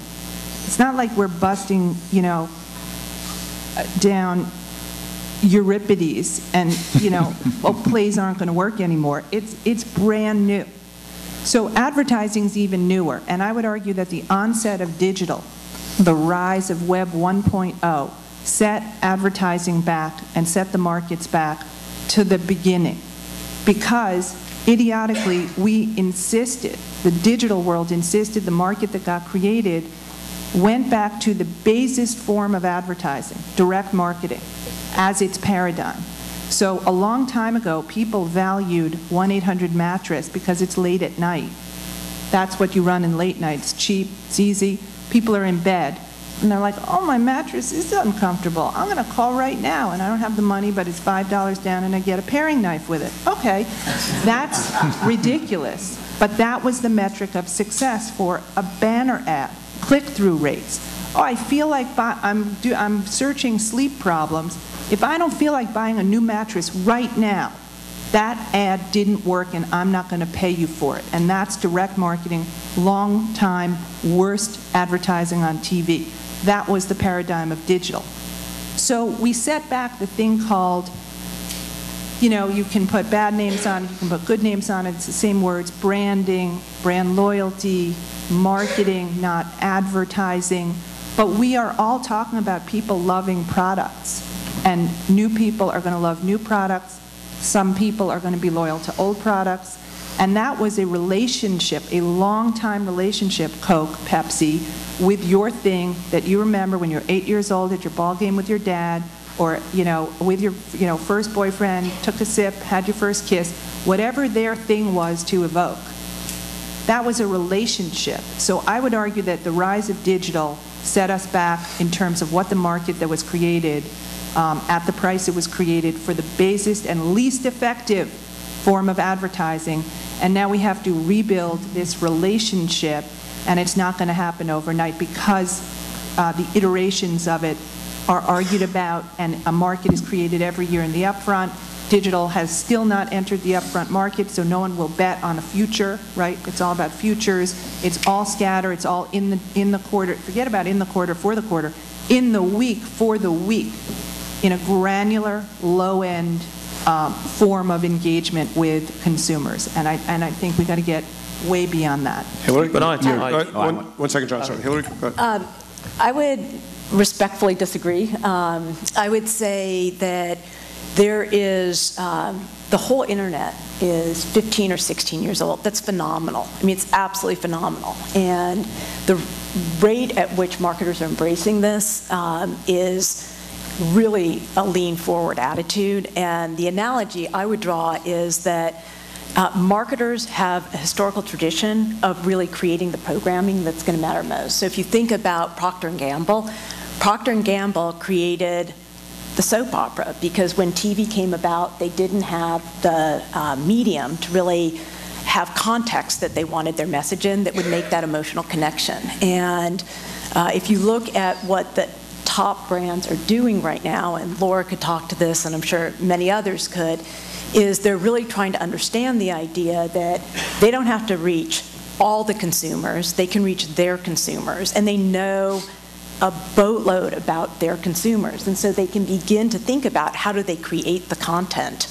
It's not like we're busting, you know, down Euripides and, you know, oh, plays aren't going to work anymore. It's, it's brand new. So advertising's even newer, and I would argue that the onset of digital, the rise of Web 1.0, set advertising back and set the markets back to the beginning. Because idiotically, we insisted, the digital world insisted the market that got created went back to the basest form of advertising, direct marketing, as its paradigm. So a long time ago, people valued 1-800-mattress because it's late at night. That's what you run in late night. It's cheap, it's easy. People are in bed, and they're like, oh, my mattress is uncomfortable. I'm going to call right now, and I don't have the money, but it's $5 down, and I get a paring knife with it. Okay, that's ridiculous. But that was the metric of success for a banner ad, click-through rates. Oh, I feel like I'm, I'm searching sleep problems. If I don't feel like buying a new mattress right now, that ad didn't work and I'm not going to pay you for it. And that's direct marketing, long time, worst advertising on TV. That was the paradigm of digital. So we set back the thing called, you know, you can put bad names on it, you can put good names on it, it's the same words, branding, brand loyalty, marketing, not advertising. But we are all talking about people loving products. And new people are going to love new products. Some people are going to be loyal to old products. And that was a relationship, a long-time relationship, Coke, Pepsi, with your thing that you remember when you're eight years old at your ball game with your dad, or, you know, with your, you know, first boyfriend, took a sip, had your first kiss, whatever their thing was to evoke. That was a relationship. So I would argue that the rise of digital set us back in terms of what the market that was created um, at the price it was created for the basest and least effective form of advertising. And now we have to rebuild this relationship, and it's not going to happen overnight because uh, the iterations of it are argued about, and a market is created every year in the upfront. Digital has still not entered the upfront market, so no one will bet on a future, right? It's all about futures. It's all scatter. It's all in the, in the quarter. Forget about in the quarter, for the quarter. In the week, for the week, in a granular, low-end um, form of engagement with consumers. And I, and I think we've got to get way beyond that. Hilary? But I- Yeah, I- uh, one- One second, John, sorry. Hilary? go ahead. Um, I would respectfully disagree. Um, I would say that there is, um, the whole internet is 15 or 16 years old. That's phenomenal. I mean, it's absolutely phenomenal. And the rate at which marketers are embracing this um, is really a lean forward attitude. And the analogy I would draw is that uh, marketers have a historical tradition of really creating the programming that's going to matter most. So if you think about Procter & Gamble, Procter & Gamble created the soap opera because when TV came about, they didn't have the uh, medium to really have context that they wanted their message in that would make that emotional connection. And uh, if you look at what the top brands are doing right now, and Laura could talk to this, and I'm sure many others could, is they're really trying to understand the idea that they don't have to reach all the consumers, they can reach their consumers, and they know a boatload about their consumers. And so they can begin to think about how do they create the content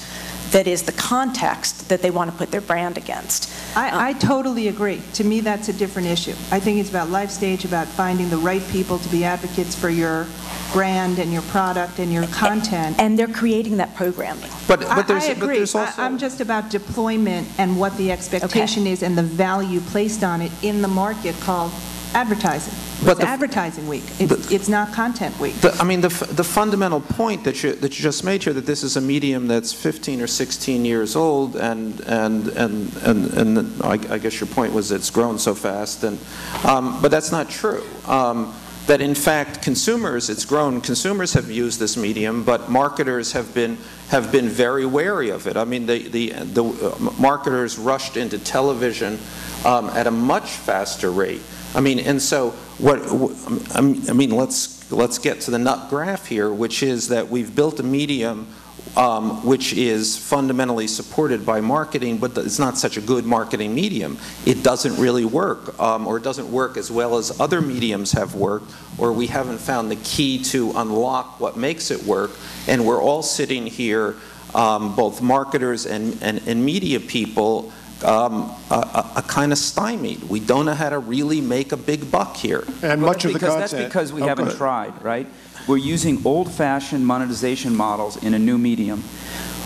that is the context that they want to put their brand against. I, um, I totally agree. To me, that's a different issue. I think it's about life stage, about finding the right people to be advocates for your brand and your product and your content. And they're creating that programming. But, I- but there's, I but agree. there's also. I'm just about deployment and what the expectation is and the value placed on it in the market called advertising. But It's the- advertising week. It's, it's not content week. The, I mean, the, f- the fundamental point that you, that you just made here, that this is a medium that's 15 or 16 years old, and, and, and, and, and I, I guess your point was it's grown so fast, and, um, but that's not true. Um, that in fact, consumers, it's grown, consumers have used this medium, but marketers have been, have been very wary of it. I mean, the, the, the uh, marketers rushed into television um, at a much faster rate. I mean, and so what, I mean- let's, let's get to the nut graph here, which is that we've built a medium um, which is fundamentally supported by marketing, but it's not such a good marketing medium. It doesn't really work, um, or it doesn't work as well as other mediums have worked, or we haven't found the key to unlock what makes it work, and we're all sitting here, um, both marketers and, and, and media people, um, a, a, a kind of stymied. We don't know how to really make a big buck here. And Well, much of the because content... That's because we Oh, haven't ahead. tried, right? We're using old-fashioned monetization models in a new medium.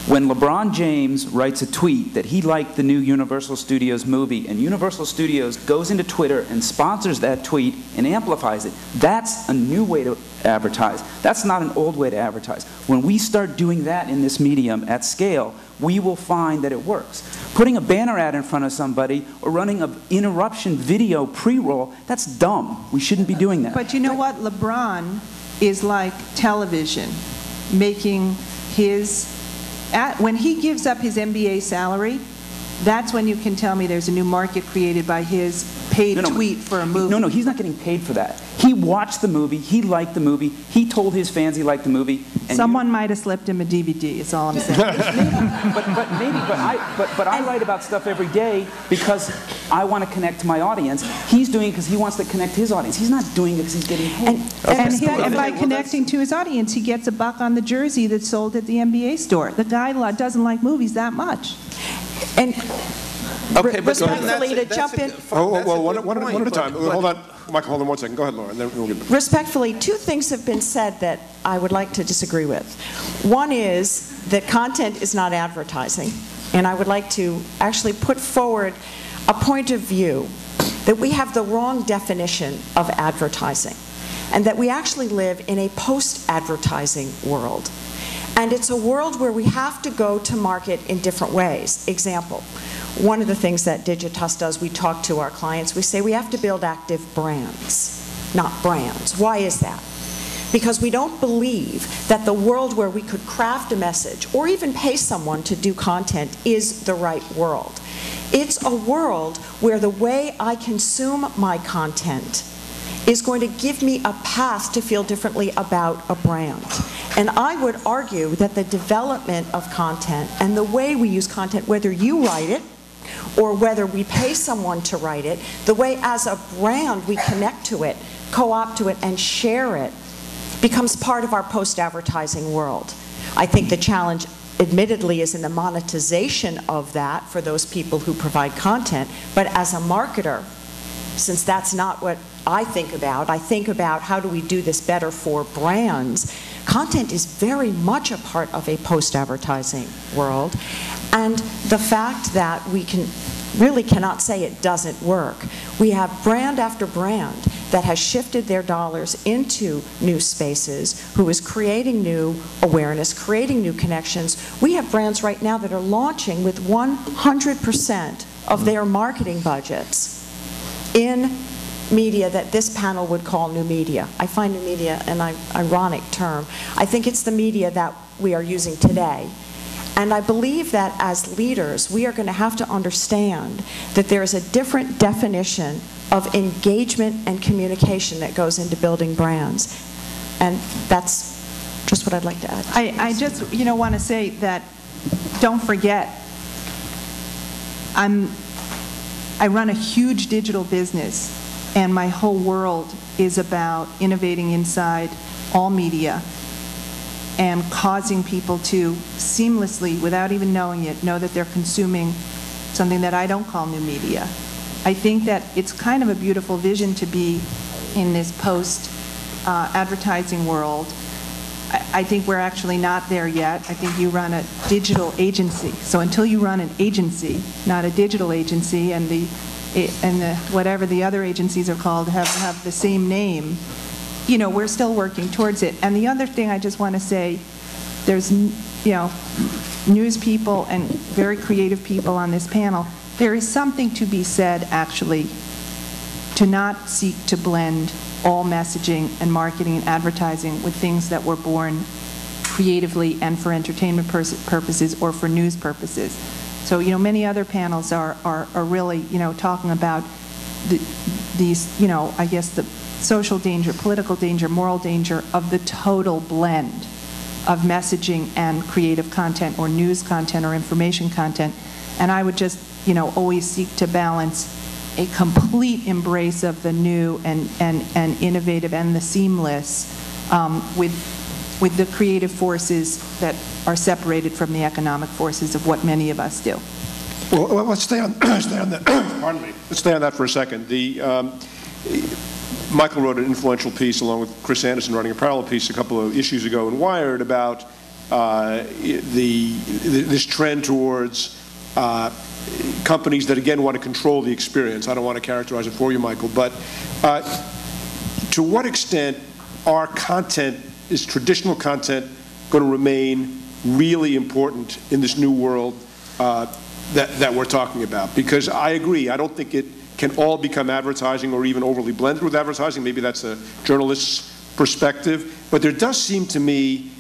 When LeBron James writes a tweet that he liked the new Universal Studios movie, and Universal Studios goes into Twitter and sponsors that tweet and amplifies it, that's a new way to advertise. That's not an old way to advertise. When we start doing that in this medium at scale, we will find that it works. Putting a banner ad in front of somebody or running an interruption video pre-roll, that's dumb. We shouldn't be doing that. But you know what? LeBron is like television, making his, at, when he gives up his NBA salary, that's when you can tell me there's a new market created by his paid No, no. tweet for a movie. No, no, he's not getting paid for that. He watched the movie, he liked the movie, he told his fans he liked the movie. and Someone might have slipped him a DVD, is all I'm saying. but, but maybe, but I, but, but I write about stuff every day because I want to connect to my audience. He's doing it because he wants to connect to his audience. He's not doing it because he's getting paid. And, he, and by well, connecting to his audience, he gets a buck on the jersey that's sold at the NBA store. The guy lo- doesn't like movies that much. And Okay, but respectfully, to jump in, oh, oh, that's Oh, well, one, one, point, one at a time. but- Hold on, Michael, hold on one second. Go ahead, Laura, and then we'll get... respectfully, two things have been said that I would like to disagree with. One is that content is not advertising, and I would like to actually put forward a point of view that we have the wrong definition of advertising, and that we actually live in a post-advertising world. And it's a world where we have to go to market in different ways. Example, one of the things that Digitas does, we talk to our clients, we say we have to build active brands, not brands. Why is that? Because we don't believe that the world where we could craft a message or even pay someone to do content is the right world. It's a world where the way I consume my content is going to give me a path to feel differently about a brand. And I would argue that the development of content and the way we use content, whether you write it or whether we pay someone to write it, the way as a brand we connect to it, co-opt to it, and share it becomes part of our post-advertising world. I think the challenge admittedly is in the monetization of that for those people who provide content, but as a marketer, since that's not what I think about, I think about how do we do this better for brands. Content is very much a part of a post-advertising world, and the fact that we can really cannot say it doesn't work. We have brand after brand that has shifted their dollars into new spaces, who is creating new awareness, creating new connections. We have brands right now that are launching with 100% of mm-hmm. their marketing budgets in media that this panel would call new media. I find new media an ironic term. I think it's the media that we are using today. And I believe that as leaders, we are going to have to understand that there is a different definition of engagement and communication that goes into building brands. And that's just what I'd like to add. I, I just, you know, want to say that, don't forget, I'm, I run a huge digital business, and my whole world is about innovating inside all media and causing people to seamlessly, without even knowing it, know that they're consuming something that I don't call new media. I think that it's kind of a beautiful vision to be in this post-advertising world. I I think we're actually not there yet. I think you run a digital agency. So until you run an agency, not a digital agency, and the, and the, whatever the other agencies are called have, have the same name, you know, we're still working towards it. And the other thing I just want to say, there's, you know, news people and very creative people on this panel, there is something to be said, actually, to not seek to blend all messaging and marketing and advertising with things that were born creatively and for entertainment purposes or for news purposes. So, you know, many other panels are, are, are really, you know, talking about the, these, you know, I guess the social danger, political danger, moral danger of the total blend of messaging and creative content or news content or information content. And I would just, you know, always seek to balance a complete embrace of the new and, and, and innovative and the seamless um, with, with the creative forces that are separated from the economic forces of what many of us do. Well, well, let's stay on, stay on that, pardon me, let's stay on that for a second. The, um, Michael wrote an influential piece along with Chris Anderson writing a parallel piece a couple of issues ago in Wired about uh, the, this trend towards uh, companies that, again, want to control the experience. I don't want to characterize it for you, Michael, but uh, to what extent are content, is traditional content going to remain really important in this new world uh, that, that we're talking about? Because I agree, I don't think it can all become advertising or even overly blended with advertising. Maybe that's a journalist's perspective. But there does seem to me,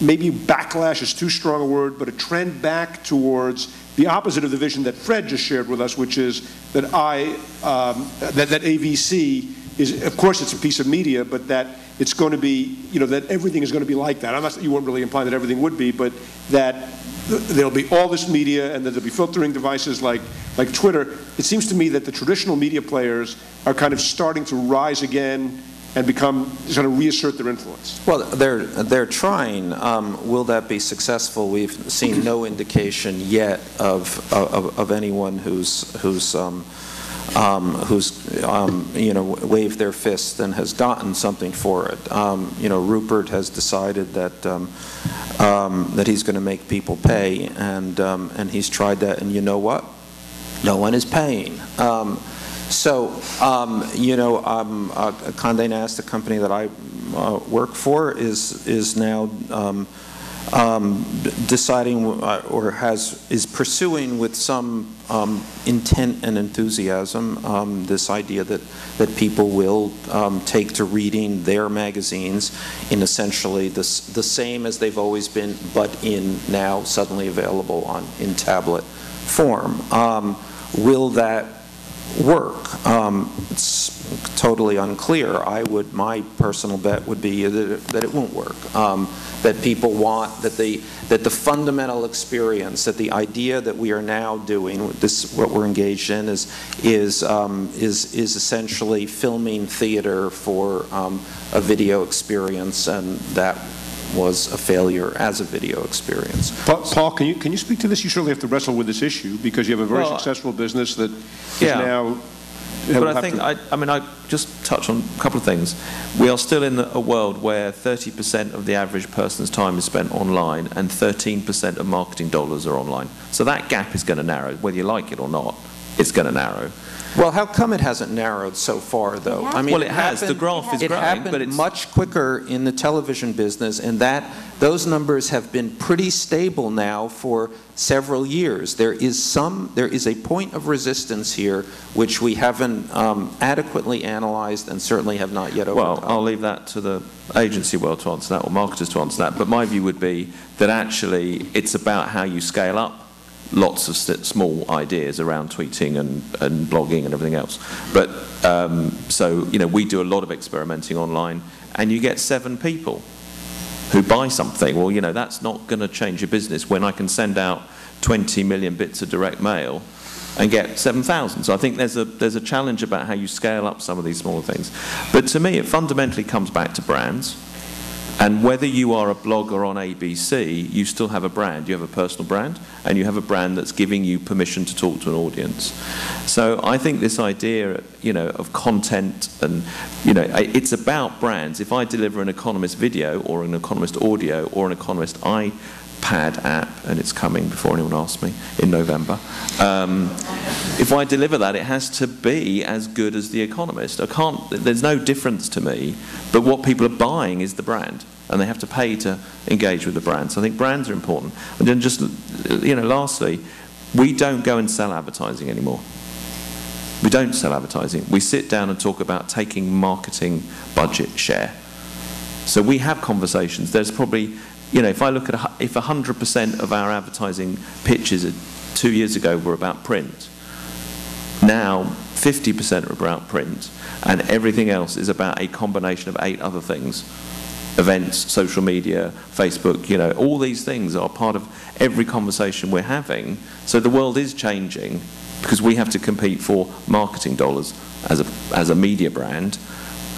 maybe backlash is too strong a word, but a trend back towards the opposite of the vision that Fred just shared with us, which is that I, um, that, that AVC is, of course, it's a piece of media, but that it's going to be, you know, that everything is going to be like that. I'm not, you weren't really implying that everything would be, but that there'll be all this media and that there'll be filtering devices like, like Twitter. It seems to me that the traditional media players are kind of starting to rise again and become, sort of reassert their influence. Well, they're, they're trying. Um, Will that be successful? We've seen no indication yet of, of, of anyone who's, who's, um, um, who's, um, you know, waved their fist and has gotten something for it. Um, You know, Rupert has decided that, um, um, that he's going to make people pay, and, um, and he's tried that, and you know what? No one is paying. So, you know, um, uh, Condé Nast, the company that I uh, work for, is, is now um, deciding uh, or has, is pursuing with some um, intent and enthusiasm um, this idea that, that people will um, take to reading their magazines in essentially the, the same as they've always been, but in now suddenly available on, in tablet form. Um, Will that work? Um, It's totally unclear. I would, my personal bet would be that it- that it won't work. Um, That people want, that the, that the fundamental experience, that the idea that we are now doing, this, what we're engaged in, is, is, um, is is essentially filming theater for um, a video experience, and that was a failure as a video experience. Pa- Paul, can you, can you speak to this? You certainly have to wrestle with this issue because you have a very Well, successful business that is Yeah. now. But will I think, to- I, I mean, I just touch on a couple of things. We are still in a world where 30% of the average person's time is spent online and 13% of marketing dollars are online. So that gap is going to narrow, whether you like it or not, it's going to narrow. Well, how come it hasn't narrowed so far, though? I mean, Well, it has. The happened- graph is It growing, happened but it's- much quicker in the television business, and that, those numbers have been pretty stable now for several years. There is some, there is a point of resistance here which we haven't um, adequately analyzed and certainly have not yet overcome. Well. I'll leave that to the agency world to answer that, or marketers to answer that. But my view would be that actually it's about how you scale up lots of small ideas around tweeting and, and blogging and everything else. But um, so, you know, we do a lot of experimenting online, and you get seven people who buy something. Well, you know, that's not going to change your business when I can send out 20 million bits of direct mail and get 7,000. So I think there's a, there's a challenge about how you scale up some of these smaller things. But to me, it fundamentally comes back to brands. And whether you are a blogger on AVC, you still have a brand. You have a personal brand, and you have a brand that's giving you permission to talk to an audience. So I think this idea, you know, of content and, you know, it's about brands. If I deliver an Economist video or an Economist audio or an Economist iPad app, and it's coming before anyone asks me in November. Um, if I deliver that, it has to be as good as The Economist. I can't, there's no difference to me, but what people are buying is the brand, and they have to pay to engage with the brand. So I think brands are important. And then just, you know, lastly, we don't go and sell advertising anymore. We don't sell advertising. We sit down and talk about taking marketing budget share. So we have conversations. There's probably, you know, if I look at, if 100% of our advertising pitches two years ago were about print, now 50% are about print, and everything else is about a combination of eight other things. Events, social media, Facebook, you know, all these things are part of every conversation we're having. So the world is changing because we have to compete for marketing dollars as a, as a media brand,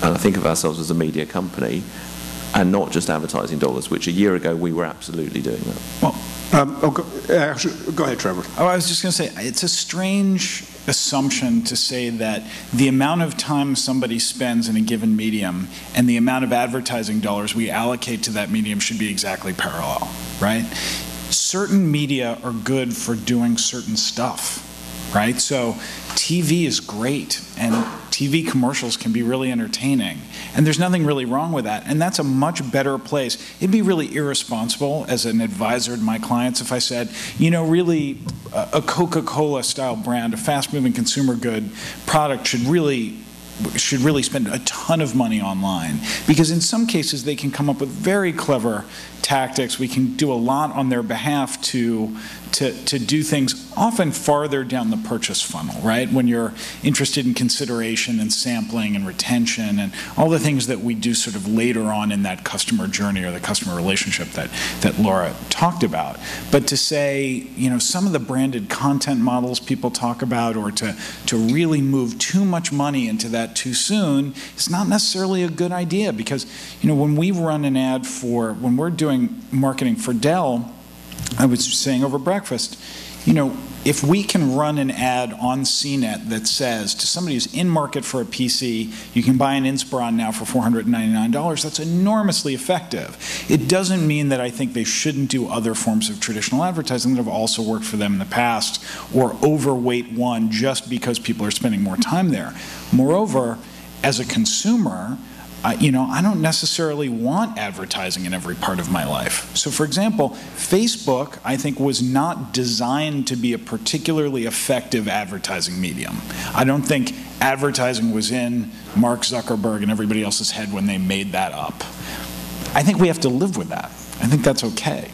and I think of ourselves as a media company, and not just advertising dollars, which a year ago we were absolutely doing that. Well, Um, oh, go, actually, go ahead, Trevor. Oh, I was just going to say, it's a strange assumption to say that the amount of time somebody spends in a given medium and the amount of advertising dollars we allocate to that medium should be exactly parallel, right? Certain media are good for doing certain stuff, right? So TV is great, and TV commercials can be really entertaining. And there's nothing really wrong with that. And that's a much better place. It'd be really irresponsible as an advisor to my clients if I said, you know, really, a Coca Cola style brand, a fast moving consumer good product should really should really spend a ton of money online because in some cases they can come up with very clever tactics. We can do a lot on their behalf to, to, to do things often farther down the purchase funnel, right? When you're interested in consideration and sampling and retention and all the things that we do sort of later on in that customer journey or the customer relationship that, that Laura talked about. But to say, you know, some of the branded content models people talk about or to, to really move too much money into that too soon is not necessarily a good idea because, you know, when we run an ad for, when we're doing doing marketing for Dell, I was saying over breakfast, you know, if we can run an ad on CNET that says to somebody who's in market for a PC, you can buy an Inspiron now for $499, that's enormously effective. It doesn't mean that I think they shouldn't do other forms of traditional advertising that have also worked for them in the past or overweight one just because people are spending more time there. Moreover, as a consumer, I, you know, I don't necessarily want advertising in every part of my life. So, for example, Facebook, I think, was not designed to be a particularly effective advertising medium. I don't think advertising was in Mark Zuckerberg and everybody else's head when they made that up. I think we have to live with that. I think that's okay.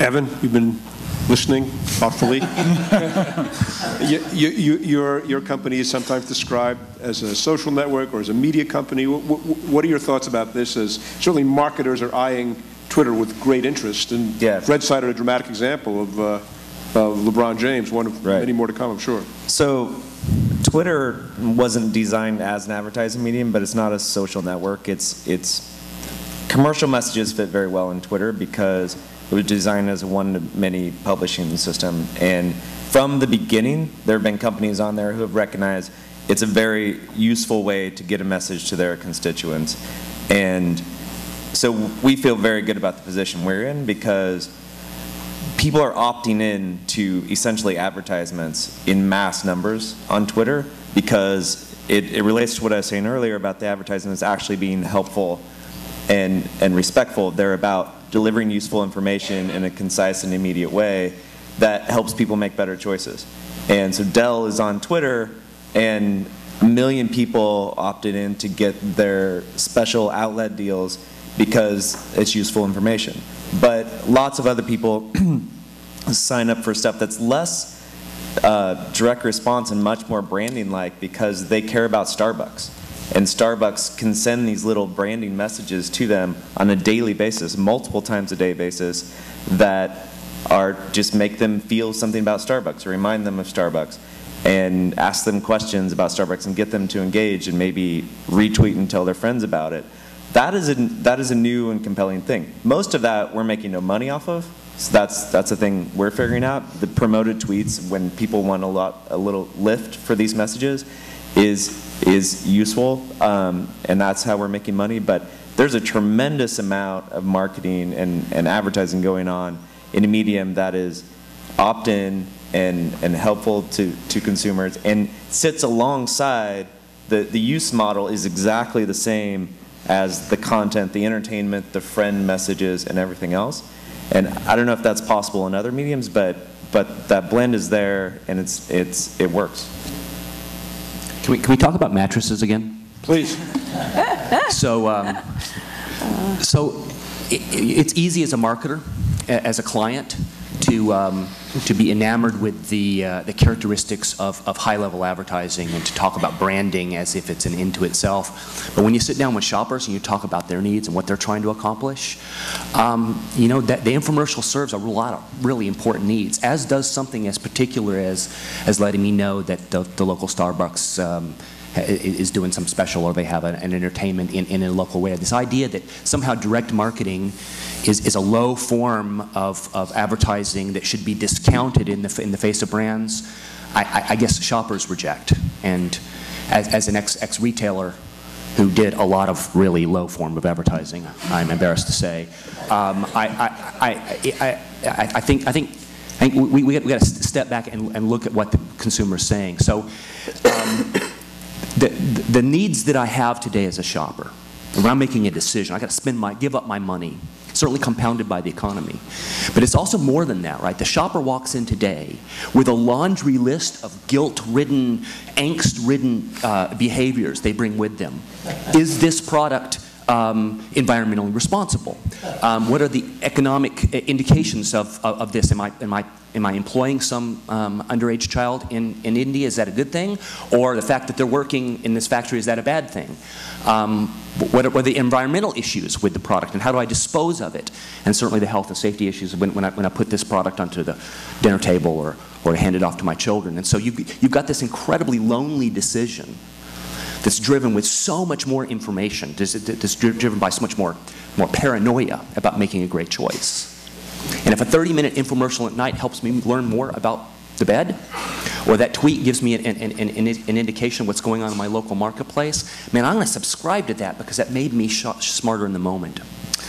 Evan, you've been listening thoughtfully. you, you, you, your, your company is sometimes described as a social network or as a media company. What, what are your thoughts about this as certainly marketers are eyeing Twitter with great interest? And yeah. Fred cited a dramatic example of, uh, of LeBron James, one of right. many more to come, I'm sure. So Twitter wasn't designed as an advertising medium, but it's not a social network. It's, it's commercial messages fit very well in Twitter because it was designed as a one-to-many publishing system. And from the beginning, there have been companies on there who have recognized it's a very useful way to get a message to their constituents. And so we feel very good about the position we're in because people are opting in to essentially advertisements in mass numbers on Twitter because it, it relates to what I was saying earlier about the advertisements actually being helpful and, and respectful. They're about delivering useful information in a concise and immediate way that helps people make better choices. And so Dell is on Twitter, and a million people opted in to get their special outlet deals because it's useful information. But lots of other people sign up for stuff that's less uh, direct response and much more branding like because they care about Starbucks. And Starbucks can send these little branding messages to them on a daily basis, multiple times a day basis, that are just make them feel something about Starbucks or remind them of Starbucks and ask them questions about Starbucks and get them to engage and maybe retweet and tell their friends about it. That is a, that is a new and compelling thing. Most of that we're making no money off of, so that's that's a thing we're figuring out. The promoted tweets when people want a lot a little lift for these messages is is useful, um, and that's how we're making money. But there's a tremendous amount of marketing and, and advertising going on in a medium that is opt-in and, and helpful to, to consumers and sits alongside the, the use model is exactly the same as the content, the entertainment, the friend messages, and everything else. And I don't know if that's possible in other mediums, but, but that blend is there and it's, it's, it works. Can we, can we talk about mattresses again? Please. So, um, so i i- it's easy as a marketer, as a client, to, um, to be enamored with the, uh, the characteristics of, of high-level advertising and to talk about branding as if it's an end to itself. But when you sit down with shoppers and you talk about their needs and what they're trying to accomplish, um, you know, that the infomercial serves a lot of really important needs, as does something as particular as, as letting me know that the, the local Starbucks um, is doing some special or they have an, an entertainment in, in a local way. This idea that somehow direct marketing is, is a low form of, of advertising that should be discounted in the, in the face of brands, I, I, guess shoppers reject. And as, as an ex, ex-retailer who did a lot of really low form of advertising, I'm embarrassed to say, um, I, I, I, I, I, I think, I think I think we, we, we got to step back and, and look at what the consumer is saying. So, um, the, the needs that I have today as a shopper, when I'm making a decision, I got to spend my, give up my money, certainly compounded by the economy. But it's also more than that, right? The shopper walks in today with a laundry list of guilt-ridden, angst-ridden uh, behaviors they bring with them. Is this product um, environmentally responsible? Um, what are the economic uh, indications of, of, of this? Am I, am I, am I employing some um, underage child in, in India? Is that a good thing? Or the fact that they're working in this factory, is that a bad thing? Um, what, are, what are the environmental issues with the product and how do I dispose of it? And certainly the health and safety issues when, when, I, when I put this product onto the dinner table or, or hand it off to my children. And so you've, you've got this incredibly lonely decision that's driven with so much more information, that's that's driven by so much more, more paranoia about making a great choice. And if a 30-minute infomercial at night helps me learn more about the bed, or that tweet gives me an, an, an, an an indication of what's going on in my local marketplace, man, I'm going to subscribe to that because that made me sh- smarter in the moment.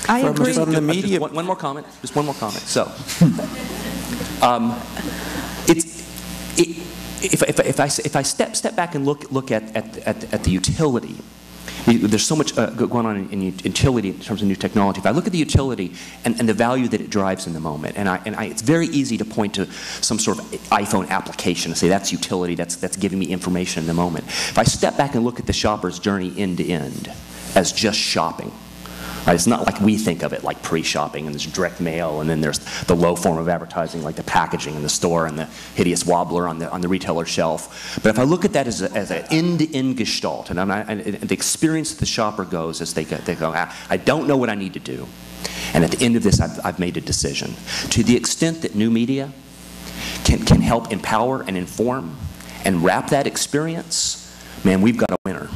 I From- agree. from the Just media one, one more comment. Just one more comment. So, um, it's it, if, if, if I if I step step back and look look at at at, at the utility. There's so much uh, going on in, in utility in terms of new technology. If I look at the utility and, and the value that it drives in the moment, and, I, and I, it's very easy to point to some sort of iPhone application and say that's utility, that's, that's giving me information in the moment. If I step back and look at the shopper's journey end to end as just shopping, Right? It's not like we think of it, like pre-shopping, and there's direct mail, and then there's the low form of advertising, like the packaging in the store and the hideous wobbler on the, on the retailer shelf. But if I look at that as, a, as an end-to-end gestalt, and, and, the experience that the shopper goes as they go, they go "Ah, I don't know what I need to do, and at the end of this, I've, I've made a decision. To the extent that new media can, can help empower and inform and wrap that experience, man, we've got a winner.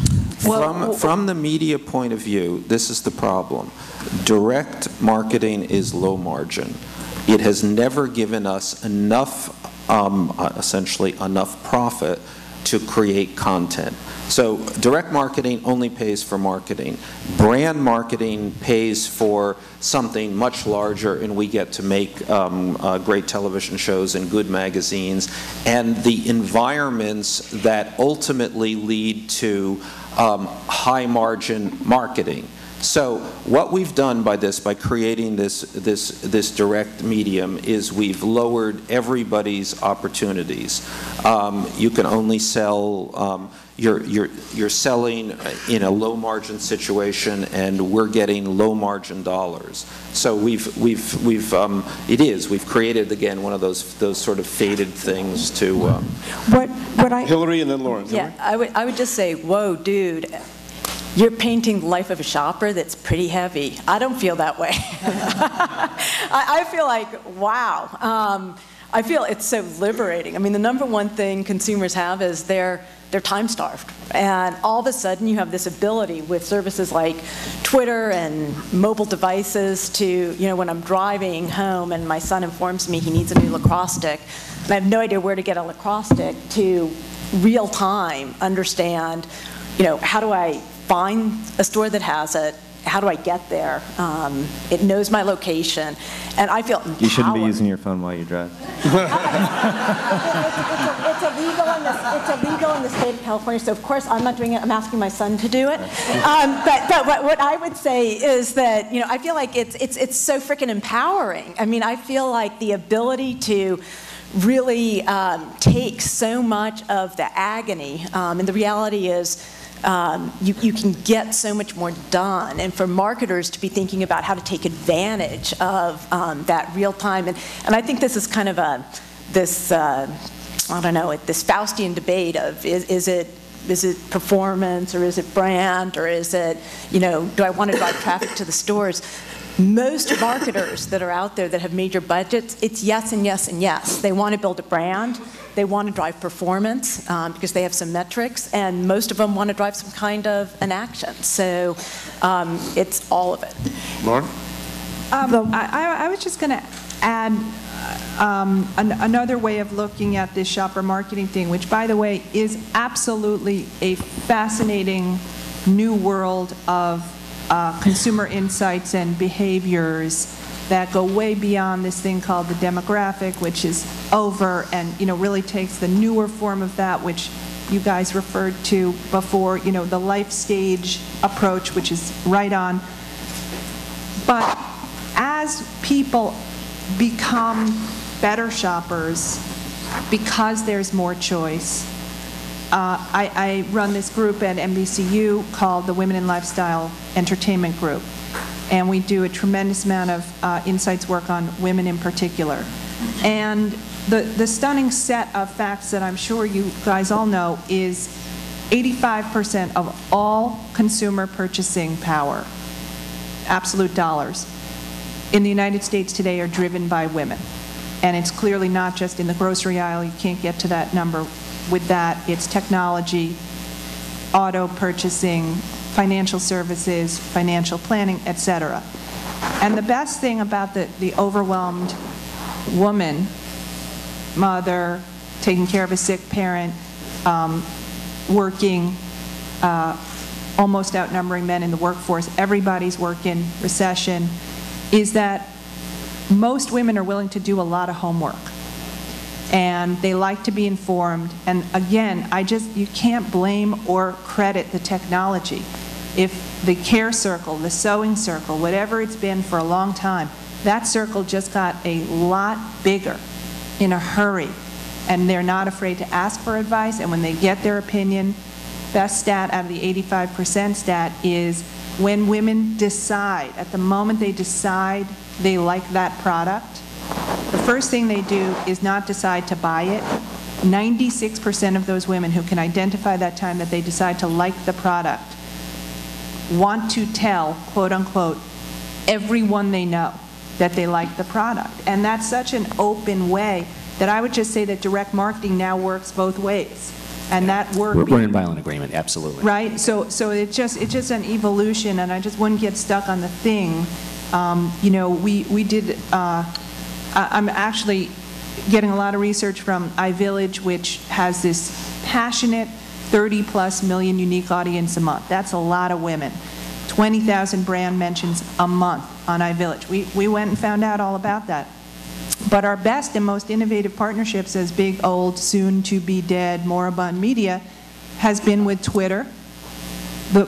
From, from the media point of view, this is the problem. Direct marketing is low margin. It has never given us enough, um, uh, essentially enough profit to create content. So direct marketing only pays for marketing. Brand marketing pays for something much larger, and we get to make um, uh, great television shows and good magazines, and the environments that ultimately lead to um, high-margin marketing. So what we've done by this, by creating this, this, this direct medium, is we've lowered everybody's opportunities. Um, you can only sell, um, you're, you're, you're selling in a low-margin situation, and we're getting low-margin dollars. So we've, we've, we've, um, it is, we've created, again, one of those, those sort of faded things to, um, What, what I, Hilary and then Lauren. Yeah, I would, I would just say, whoa, dude, you're painting the life of a shopper that's pretty heavy. I don't feel that way. I, I feel like, wow. Um, I feel it's so liberating. I mean, the number one thing consumers have is they're they're time starved. And all of a sudden you have this ability with services like Twitter and mobile devices to, you know, when I'm driving home and my son informs me he needs a new lacrosse stick, and I have no idea where to get a lacrosse stick to real time understand, you know, how do I find a store that has it? How do I get there? Um, it knows my location, and I feel empowered. You shouldn't be using your phone while you drive. it's, illegal in the, it's illegal in the state of California, so of course I'm not doing it. I'm asking my son to do it. Um, but but what, what I would say is that you know I feel like it's it's it's so freaking empowering. I mean I feel like the ability to really um, take so much of the agony, um, and the reality is. Um, you, you can get so much more done. And for marketers to be thinking about how to take advantage of um, that real time. And, and I think this is kind of a, this, uh, I don't know, this Faustian debate of is, is it is it performance or is it brand or is it, you know, do I want to drive traffic to the stores? Most marketers that are out there that have major budgets, it's yes and yes and yes. They want to build a brand. They want to drive performance um, because they have some metrics, and most of them want to drive some kind of an action. So um, it's all of it. Lauren? Um, I, I was just going to add um, an, another way of looking at this shopper marketing thing, which, by the way, is absolutely a fascinating new world of uh, consumer insights and behaviors that go way beyond this thing called the demographic, which is over and you know really takes the newer form of that, which you guys referred to before, you know, the life stage approach, which is right on. But as people become better shoppers because there's more choice, uh, I, I, run this group at NBCU called the Women in Lifestyle Entertainment Group. And we do a tremendous amount of uh, insights work on women in particular. And the, the stunning set of facts that I'm sure you guys all know is 85% of all consumer purchasing power, absolute dollars, in the United States today are driven by women. And it's clearly not just in the grocery aisle. You can't get to that number with that. It's technology, auto purchasing, financial services, financial planning, et cetera. And the best thing about the, the overwhelmed woman, mother, taking care of a sick parent, um, working, uh, almost outnumbering men in the workforce, everybody's working, recession, is that most women are willing to do a lot of homework and they like to be informed. And again, I just, you can't blame or credit the technology. If the care circle, the sewing circle, whatever it's been for a long time, that circle just got a lot bigger in a hurry. And they're not afraid to ask for advice. And when they get their opinion, best stat out of the 85% stat is when women decide, at the moment they decide they like that product, the first thing they do is not decide to buy it. 96% of those women who can identify that time that they decide to like the product want to tell, quote unquote, everyone they know that they like the product. And that's such an open way that I would just say that direct marketing now works both ways. And that work. We're, we're in violent agreement, absolutely. Right? So, so it's just, it's just an evolution, and I just wouldn't get stuck on the thing. Um, you know, we, we did, uh, I'm actually getting a lot of research from iVillage, which has this passionate 30 plus million unique audience a month. That's a lot of women. 20,000 brand mentions a month on iVillage. We, we went and found out all about that. But our best and most innovative partnerships as big, old, soon to be dead, moribund media has been with Twitter, the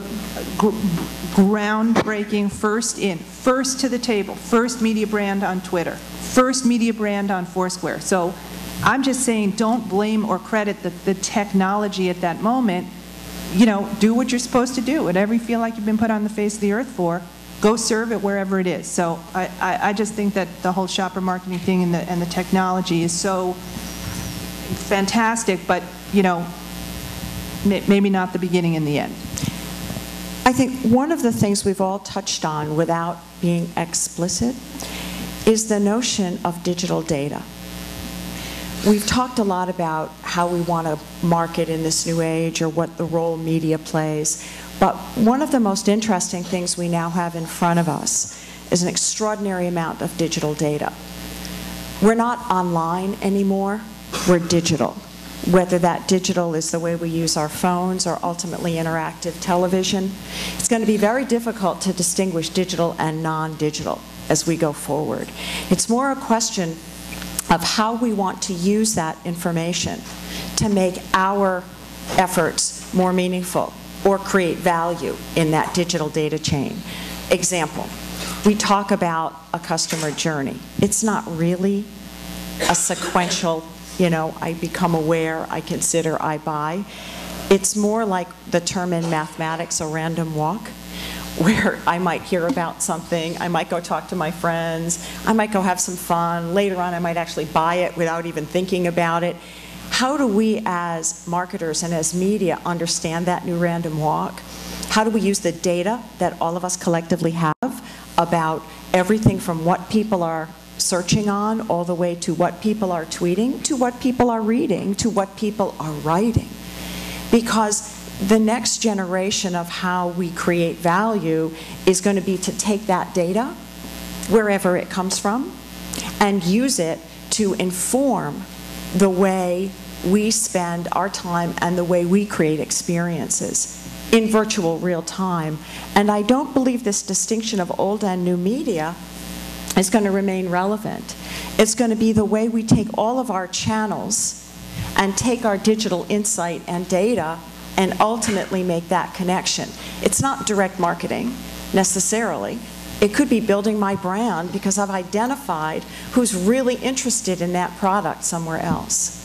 groundbreaking first in, first to the table, first media brand on Twitter, first media brand on Foursquare. So I'm just saying don't blame or credit the, the technology at that moment. You know, do what you're supposed to do, whatever you feel like you've been put on the face of the earth for, go serve it wherever it is. So I, I, I just think that the whole shopper marketing thing and the, and the technology is so fantastic, but, you know, maybe not the beginning and the end. I think one of the things we've all touched on without being explicit is the notion of digital data. We've talked a lot about how we want to market in this new age or what the role media plays, but one of the most interesting things we now have in front of us is an extraordinary amount of digital data. We're not online anymore, we're digital. Whether that digital is the way we use our phones or ultimately interactive television, it's going to be very difficult to distinguish digital and non-digital as we go forward. It's more a question of how we want to use that information to make our efforts more meaningful or create value in that digital data chain. Example, we talk about a customer journey. It's not really a sequential, you know, I become aware, I consider, I buy. It's more like the term in mathematics, a random walk, where I might hear about something, I might go talk to my friends, I might go have some fun, later on I might actually buy it without even thinking about it. How do we as marketers and as media understand that new random walk? How do we use the data that all of us collectively have about everything from what people are searching on all the way to what people are tweeting, to what people are reading, to what people are writing? Because the next generation of how we create value is going to be to take that data, wherever it comes from, and use it to inform the way we spend our time and the way we create experiences in virtual real time. And I don't believe this distinction of old and new media is going to remain relevant. It's going to be the way we take all of our channels and take our digital insight and data and ultimately make that connection. It's not direct marketing necessarily. It could be building my brand because I've identified who's really interested in that product somewhere else.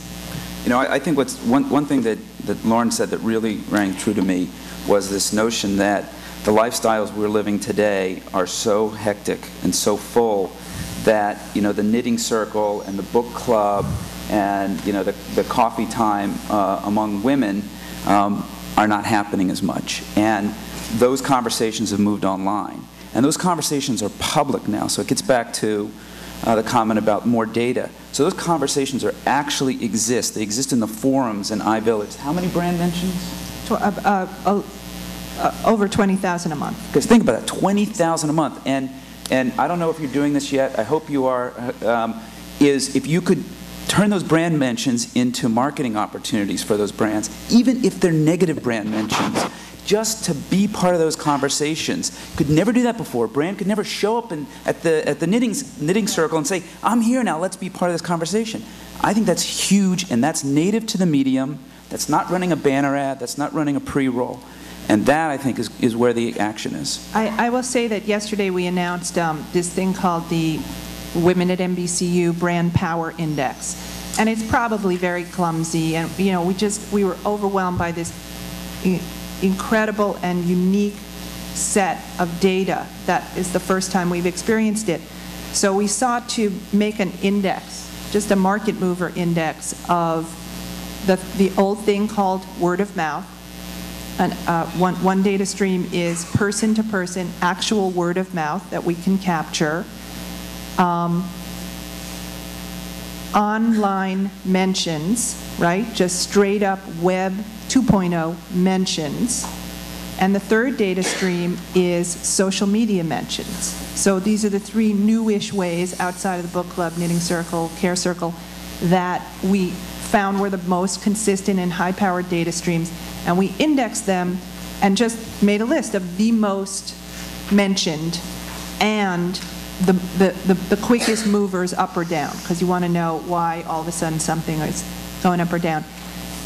You know, I, I think what's one, one thing that, that Lauren said that really rang true to me was this notion that the lifestyles we're living today are so hectic and so full that, you know, the knitting circle and the book club and, you know, the, the coffee time uh, among women um, are not happening as much. And those conversations have moved online. And those conversations are public now. So it gets back to uh, the comment about more data. So those conversations are actually exist. They exist in the forums and iVillage. How many brand mentions? Tw- uh, uh, uh, over 20,000 a month. Because think about it, 20,000 a month. And, and I don't know if you're doing this yet, I hope you are, um, is if you could turn those brand mentions into marketing opportunities for those brands, even if they're negative brand mentions, just to be part of those conversations. Could never do that before. Brand could never show up in, at the, at the knitting, knitting circle and say, I'm here now, let's be part of this conversation. I think that's huge, and that's native to the medium. That's not running a banner ad, that's not running a pre-roll. And that, I think, is, is where the action is. I, I will say that yesterday we announced um, this thing called the Women at NBCU Brand Power Index. And it's probably very clumsy, and, you know, we just, we were overwhelmed by this incredible and unique set of data that is the first time we've experienced it. So we sought to make an index, just a market mover index of the, the old thing called word of mouth. And uh, one, one data stream is person to person, actual word of mouth that we can capture. Um, online mentions, right? Just straight up web 2.0 mentions. And the third data stream is social media mentions. So these are the three newish ways outside of the book club, knitting circle, care circle, that we found were the most consistent and high-powered data streams. And we indexed them and just made a list of the most mentioned and the, the, the, quickest movers up or down, because you want to know why all of a sudden something is going up or down.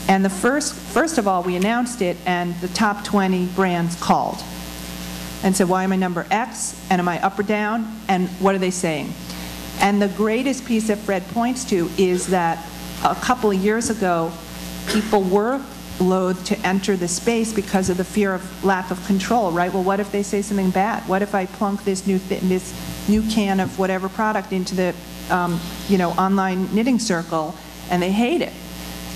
And the first, first of all, we announced it, and the top 20 brands called and said, why am I number X, and am I up or down, and what are they saying? And the greatest piece that Fred points to is that a couple of years ago, people were loath to enter the space because of the fear of lack of control, right? Well, what if they say something bad? What if I plunk this new, this new can of whatever product into the, um, you know, online knitting circle and they hate it?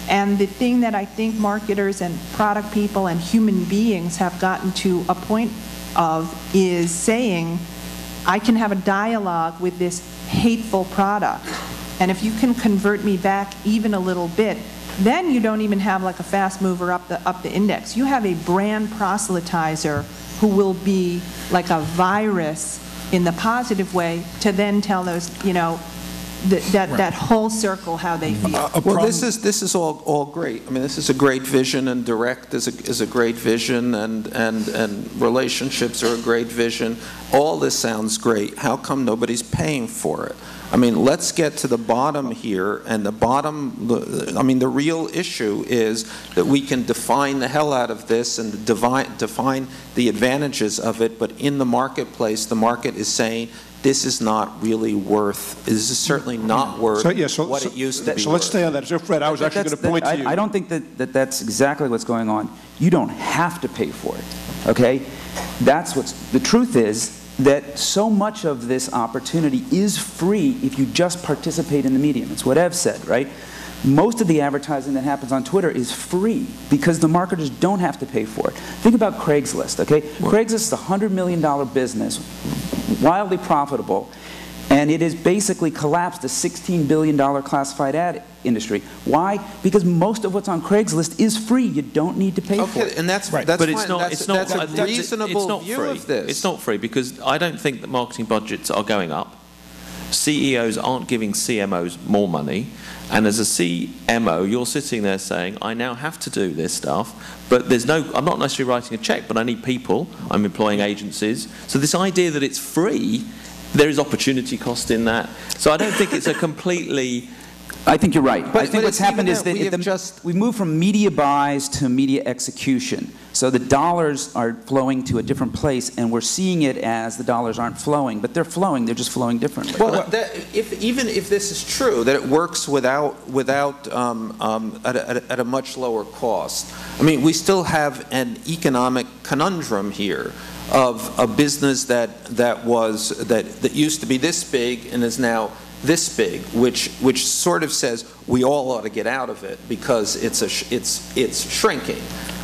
And the thing that I think marketers and product people and human beings have gotten to a point of is saying, I can have a dialogue with this hateful product. And if you can convert me back even a little bit, then you don't even have like a fast mover up the, up the index. You have a brand proselytizer who will be like a virus in the positive way to then tell those, you know, th- that, that whole circle how they mm-hmm. feel. Well, this is, this is all, all great. I mean, this is a great vision, and direct is a, is a great vision, and, and, and relationships are a great vision. All this sounds great. How come nobody's paying for it? I mean, let's get to the bottom here, and the bottom, I mean, the real issue is that we can define the hell out of this and divine, define the advantages of it, but in the marketplace, the market is saying, this is not really worth, this is certainly not worth So, yeah, so- what so- it used to be So let's worth. stay on that. So Fred, I was actually going to point that- to you. I I don't think that, that that's exactly what's going on. You don't have to pay for it, okay? That's what's, the truth is that so much of this opportunity is free if you just participate in the medium. It's what Ev said, right? Most of the advertising that happens on Twitter is free because the marketers don't have to pay for it. Think about Craigslist, okay? Craigslist is a $100 million business, wildly profitable, and it has basically collapsed the $16 billion classified ad industry. Why? Because most of what's on Craigslist is free. You don't need to pay for it. and that's, Right, that's but it's not. That's, it's not. that's I a think reasonable it's not view free. of this. It's not free because I don't think that marketing budgets are going up. CEOs aren't giving CMOs more money, and as a CMO, you're sitting there saying, "I now have to do this stuff." But there's no. I'm not necessarily writing a check, but I need people. I'm employing agencies. So this idea that it's free, there is opportunity cost in that. So I don't think it's a completely. I think you're right. But- I think what's happened is that that we it- have the- just- we moved from media buys to media execution. So the dollars are flowing to a different place, and we're seeing it as the dollars aren't flowing, but they're flowing. They're just flowing differently. Well, that, if, even if this is true, that it works without, without, um, um, at, at a- at a much lower cost, I mean, we still have an economic conundrum here of a business that, that was, that, that used to be this big and is now this big, which, which sort of says we all ought to get out of it because it's, a, it's, it's shrinking.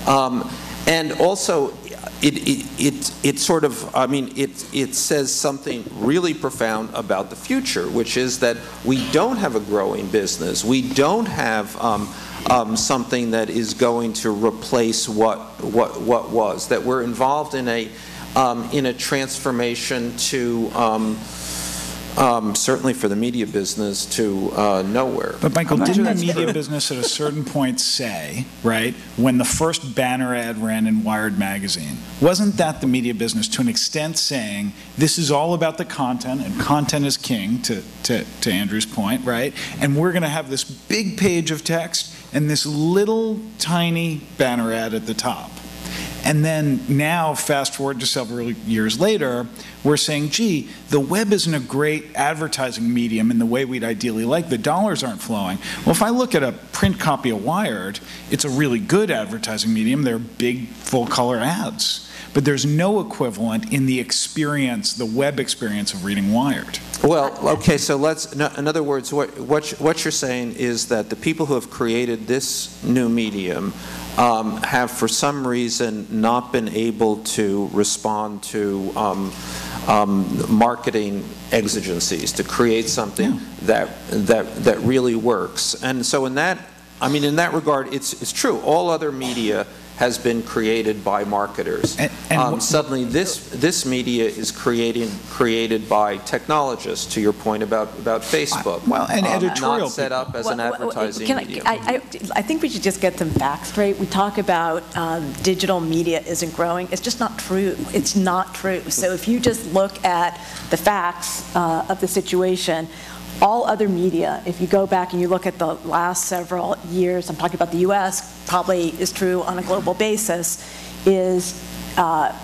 Um, and also, it, it, it, it sort of, I mean, it, it says something really profound about the future, which is that we don't have a growing business. We don't have um, um, something that is going to replace what, what, what was, that we're involved in a, um, in a transformation to, um, um, certainly for the media business, to uh, nowhere. But Michael, didn't sure the media true. business at a certain point say, right, when the first banner ad ran in Wired magazine, wasn't that the media business to an extent saying, this is all about the content, and content is king, to, to, to Andrew's point, right? And we're going to have this big page of text and this little tiny banner ad at the top. And then now, fast forward to several years later, we're saying, gee, the web isn't a great advertising medium in the way we'd ideally like. The dollars aren't flowing. Well, if I look at a print copy of Wired, it's a really good advertising medium. They're big, full color ads. But there's no equivalent in the experience, the web experience of reading Wired. Well, okay, so let's, in other words, what, what what you're saying is that the people who have created this new medium um, have for some reason not been able to respond to um, um, marketing exigencies, to create something that, that, that really works. And so in that, I mean, in that regard, it's, it's true. All other media has been created by marketers. And- and Um, Suddenly, this, this media is creating, created by technologists, to your point about, about Facebook. well, and Um, editorial Not set up as an Well, well, advertising can I- medium. I, I, I think we should just get some facts straight. We talk about um, digital media isn't growing. It's just not true. It's not true. So if you just look at the facts uh, of the situation, all other media, if you go back and you look at the last several years, I'm talking about the US, probably is true on a global basis, is uh,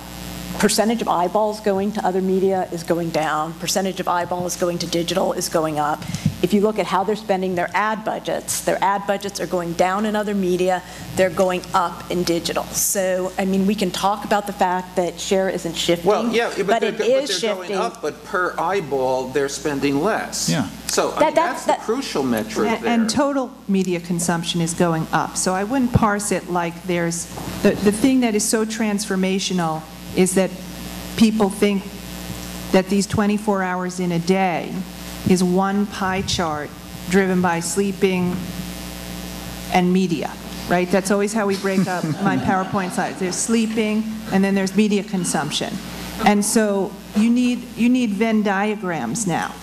percentage of eyeballs going to other media is going down, percentage of eyeballs going to digital is going up. if you look at how they're spending their ad budgets, their ad budgets are going down in other media, they're going up in digital. So, I mean, we can talk about the fact that share isn't shifting, Well, yeah, but but they're, it but is they're going shifting. up, but per eyeball, they're spending less. Yeah. So, I That- mean, that- that's the that- crucial metric And- there. And total media consumption is going up. So I wouldn't parse it like there's, the, the thing that is so transformational is that people think that these 24 hours in a day is one pie chart driven by sleeping and media, right? That's always how we break up my PowerPoint slides. There's sleeping, and then there's media consumption. And so you need, you need Venn diagrams now,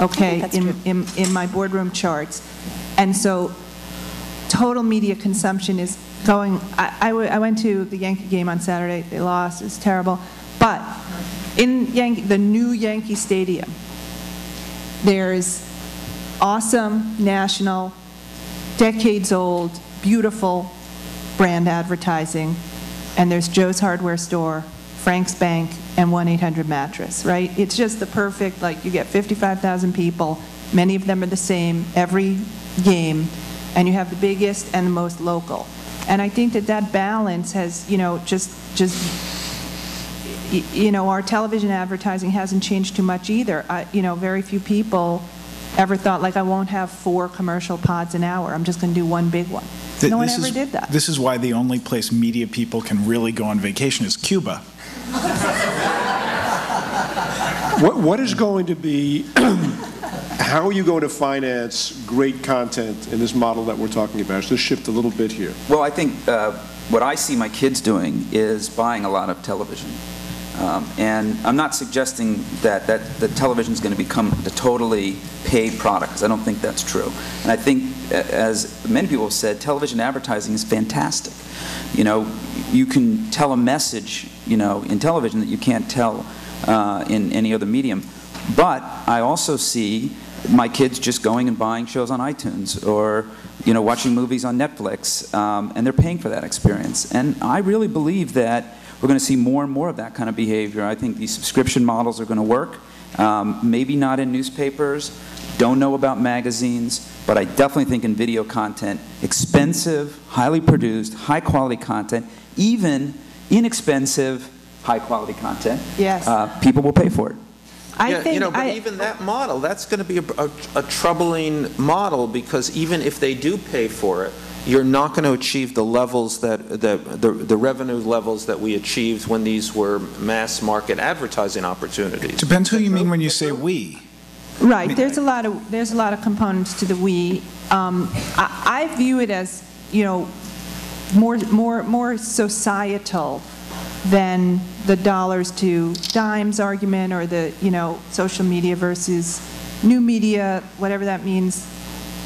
okay, in, in, in my boardroom charts. And so total media consumption is going, I, I I went to the Yankee game on Saturday, they lost, it's terrible. But in Yankee, the new Yankee Stadium, there's awesome, national, decades-old, beautiful brand advertising, and there's Joe's Hardware Store, Frank's Bank, and 1-800-Mattress, right? It's just the perfect, like, you get 55,000 people, many of them are the same every game, and you have the biggest and the most local. And I think that that balance has, you know, just, just you know, our television advertising hasn't changed too much either. I- You know, very few people ever thought, like, I won't have four commercial pods an hour, I'm just going to do one big one. Th- No one ever is- did that. This is why the only place media people can really go on vacation is Cuba. What, what is going to be, how are you going to finance great content in this model that we're talking about? Let's shift a little bit here. Well, I think uh, what I see my kids doing is buying a lot of television. Um, And I'm not suggesting that, that the television is going to become the totally paid product, 'cause I don't think that's true. And I think, as many people have said, television advertising is fantastic. You know, you can tell a message, you know, in television that you can't tell uh, in any other medium. But I also see my kids just going and buying shows on iTunes or, you know, watching movies on Netflix, um, and they're paying for that experience. And I really believe that we're going to see more and more of that kind of behavior. I think these subscription models are going to work. Um, maybe not in newspapers, don't know about magazines, but I definitely think in video content, expensive, highly produced, high quality content, even inexpensive, high quality content, Yes. uh, people will pay for it. I Yeah, think, you know, but I- even that model, that's going to be a, a- a troubling model, because even if they do pay for it, you're not going to achieve the levels that, the, the the revenue levels that we achieved when these were mass-market advertising opportunities. Depends who you mean when you say "we." Right, there's a lot of, there's a lot of components to the we. Um, I, I view it as, you know, more, more, more societal than the dollars to dimes argument or the, you know, social media versus new media, whatever that means,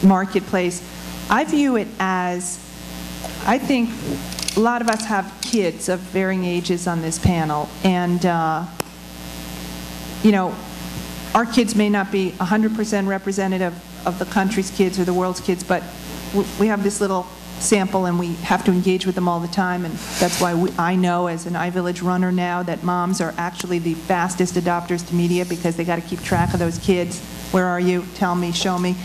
marketplace. I view it as, I think a lot of us have kids of varying ages on this panel, and, uh, you know, our kids may not be 100% representative of the country's kids or the world's kids, but we have this little sample and we have to engage with them all the time, and that's why we- I know as an iVillage runner now that moms are actually the fastest adopters to media because they got to keep track of those kids. Where are you? Tell me, show me.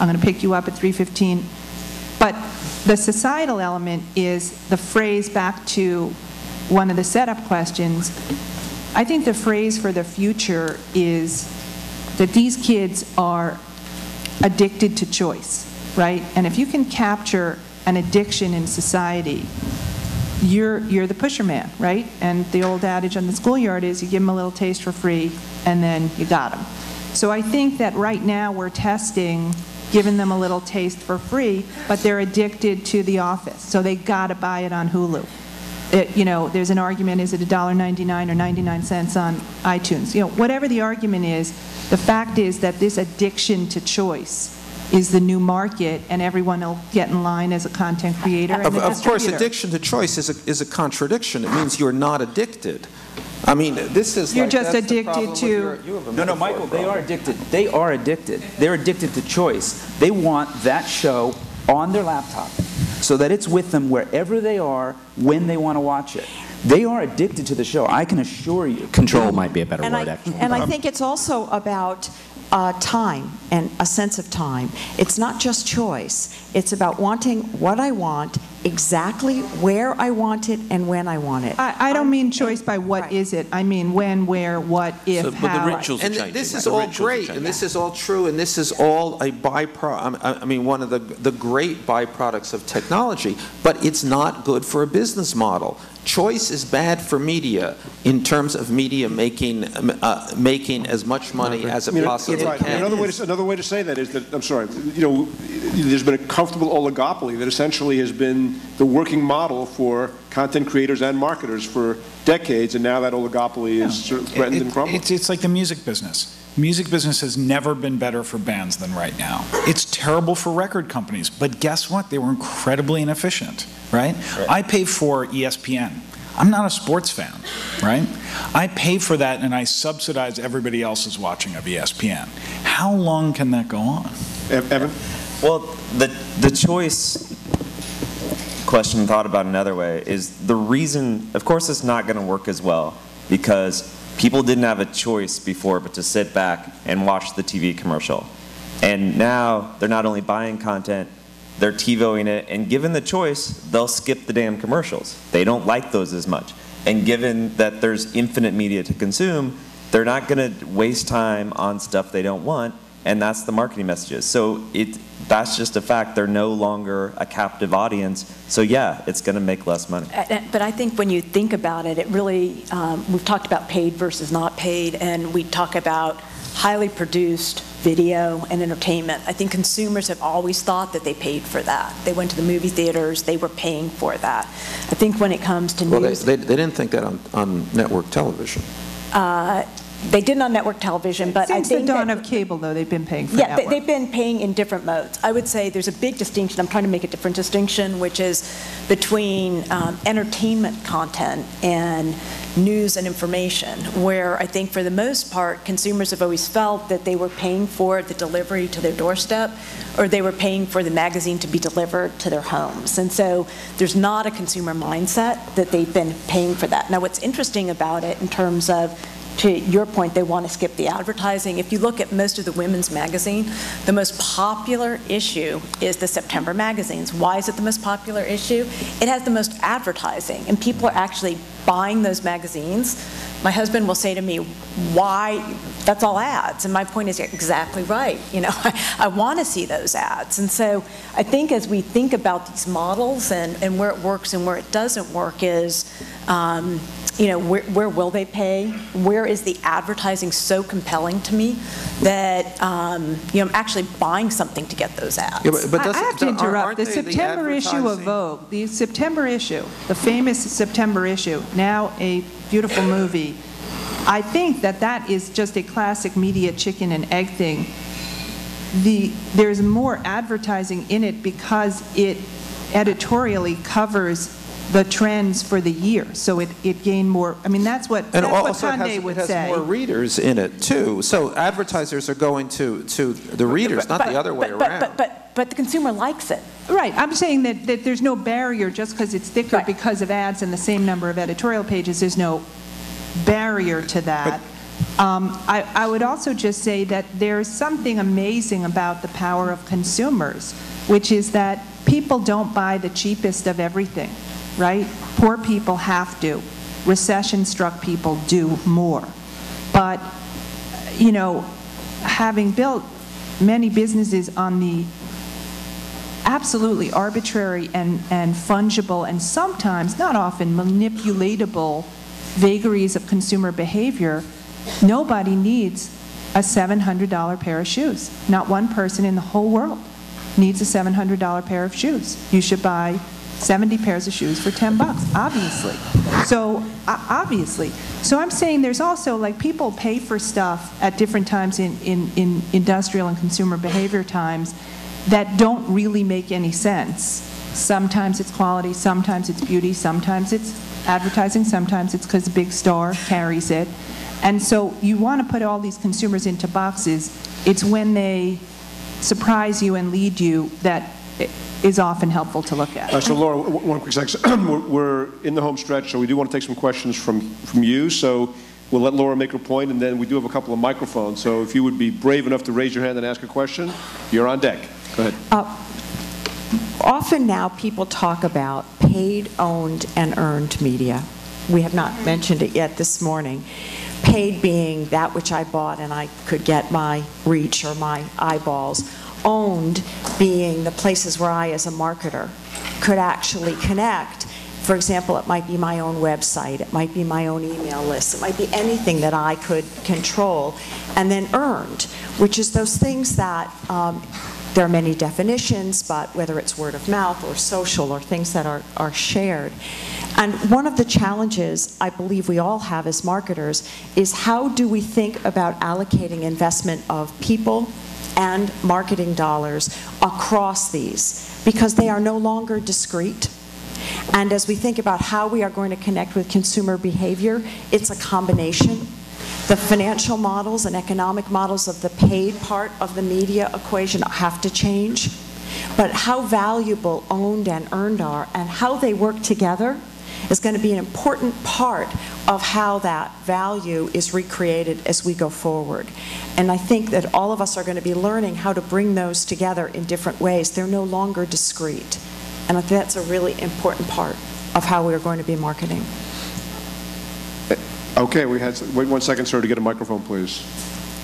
I'm going to pick you up at 3:15. But the societal element is the phrase back to one of the setup questions. I think the phrase for the future is that these kids are addicted to choice, right? And if you can capture an addiction in society, you're, you're the pusher man, right? And the old adage on the schoolyard is you give them a little taste for free, and then you got them. So I think that right now we're testing giving them a little taste for free, but they're addicted to The Office, so they got to buy it on Hulu. It, you know, there's an argument, is it $1.99 or 99 cents on iTunes? You know, whatever the argument is, the fact is that this addiction to choice is the new market, and everyone will get in line as a content creator and Of, of course, addiction to choice is a, is a contradiction. It means you're not addicted. I mean, this is You're like, just addicted to- your- you No, no, metaphor Michael, they are addicted. They are addicted. They're addicted to choice. They want that show on their laptop so that it's with them wherever they are when they want to watch it. They are addicted to the show, I can assure you. Control might be a better And word, I, actually. and I um, think it's also about uh, time and a sense of time. It's not just choice. It's about wanting what I want, exactly where I want it, and when I want it. I, I don't mean choice by what is it, I mean when, where, what, if, So, but the how. rituals are And changing. this is The all great, and this is all true, and this is all a byproduct, I mean, one of the, the great byproducts of technology, but it's not good for a business model. Choice is bad for media in terms of media making, uh, making as much money as I it mean, possibly right. can. Another way, to, another way to say that is that, I'm sorry, you know, there's been a comfortable oligopoly that essentially has been the working model for content creators and marketers for decades, and now that oligopoly is sort of threatened It- and crumbling. It's, it's like the music business. Music business has never been better for bands than right now. It's terrible for record companies, but guess what? They were incredibly inefficient, right? I pay for E ESPN. I'm not a sports fan, right? I pay for that and I subsidize everybody else's watching of ESPN. How long can that go on? Evan? Well, the, the choice question thought about another way is the reason, of course, it's not going to work as well because people didn't have a choice before but to sit back and watch the TV commercial. And now they're not only buying content, they're TiVoing it, and given the choice, they'll skip the damn commercials. They don't like those as much. And given that there's infinite media to consume, they're not going to waste time on stuff they don't want, and that's the marketing messages. So it that's just a fact. They're no longer a captive audience. So yeah, it's going to make less money. But I think when you think about it, it really, um, we've talked about paid versus not paid, and we talk about highly produced video and entertainment. I think consumers have always thought that they paid for that. They went to the movie theaters, they were paying for that. I think when it comes to Well, they, news, they they didn't think that on, on network television. uh, they did on network television, but I Since the think dawn that- of cable, though, they've been paying for that. Yeah, network. they've been paying in different modes. I would say there's a big distinction, I'm trying to make a different distinction, which is between um, entertainment content and news and information, where I think for the most part, consumers have always felt that they were paying for the delivery to their doorstep, or they were paying for the magazine to be delivered to their homes. And so there's not a consumer mindset that they've been paying for that. Now, what's interesting about it in terms of to your point, they want to skip the advertising. If you look at most of the women's magazine, the most popular issue is the September magazines. Why is it the most popular issue? It has the most advertising, and people are actually buying those magazines. My husband will say to me, why, that's all ads. And my point is exactly right. You know, I, I want to see those ads. And so I think as we think about these models and, and where it works and where it doesn't work is, um, you know, where, where will they pay? Where is the advertising so compelling to me that, um, you know, I'm actually buying something to get those ads? Yeah, but- but I- I have to interrupt. The they the September issue of Vogue, the September issue, the famous September issue, now a beautiful movie, I think that that is just a classic media chicken and egg thing. The, there's more advertising in it because it editorially covers the trends for the year, so it, it gained more, I mean, that's what, And that's what also it has, Hyundai it has say. more readers in it too. So advertisers are going to, to the readers, not But- the other way but- but- around. But, but, but the consumer likes it. Right, I'm saying that, that there's no barrier just because it's thicker Right. because of ads and the same number of editorial pages, there's no barrier to that. Um, I, I would also just say that there's something amazing about the power of consumers, which is that people don't buy the cheapest of everything, right? Poor people have to. Recession-struck people do more. But, you know, having built many businesses on the absolutely arbitrary and, and fungible and sometimes, not often, manipulatable vagaries of consumer behavior, nobody needs a $700 pair of shoes. Not one person in the whole world needs a $700 pair of shoes. You should buy 70 pairs of shoes for 10 bucks, obviously. So, obviously. So I'm saying there's also, like, people pay for stuff at different times in, in, in industrial and consumer behavior times that don't really make any sense. Sometimes it's quality, sometimes it's beauty, sometimes it's advertising, sometimes it's because a big star carries it. And so you want to put all these consumers into boxes. It's when they surprise you and lead you that is often helpful to look at. Uh, So Laura, one quick second. We're- in the home stretch, so we do want to take some questions from, from you. So We'll let Laura make her point, and then we do have a couple of microphones. So if you would be brave enough to raise your hand and ask a question, you're on deck. Go ahead. Uh, Often now, people talk about paid, owned, and earned media. We have not mentioned it yet this morning. Paid being that which I bought and I could get my reach or my eyeballs. Owned being the places where I, as a marketer, could actually connect. For example, it might be my own website, it might be my own email list, it might be anything that I could control. And then earned, which is those things that um, there are many definitions, but whether it's word of mouth or social or things that are, are shared. And one of the challenges I believe we all have as marketers is how do we think about allocating investment of people and marketing dollars across these? Because they are no longer discrete. And as we think about how we are going to connect with consumer behavior, it's a combination the financial models and economic models of the paid part of the media equation have to change. But how valuable owned and earned are and how they work together is going to be an important part of how that value is recreated as we go forward. And I think that all of us are going to be learning how to bring those together in different ways. They're no longer discrete. And I think that's a really important part of how we're going to be marketing. Okay, we had, wait one second, sir, to get a microphone, please.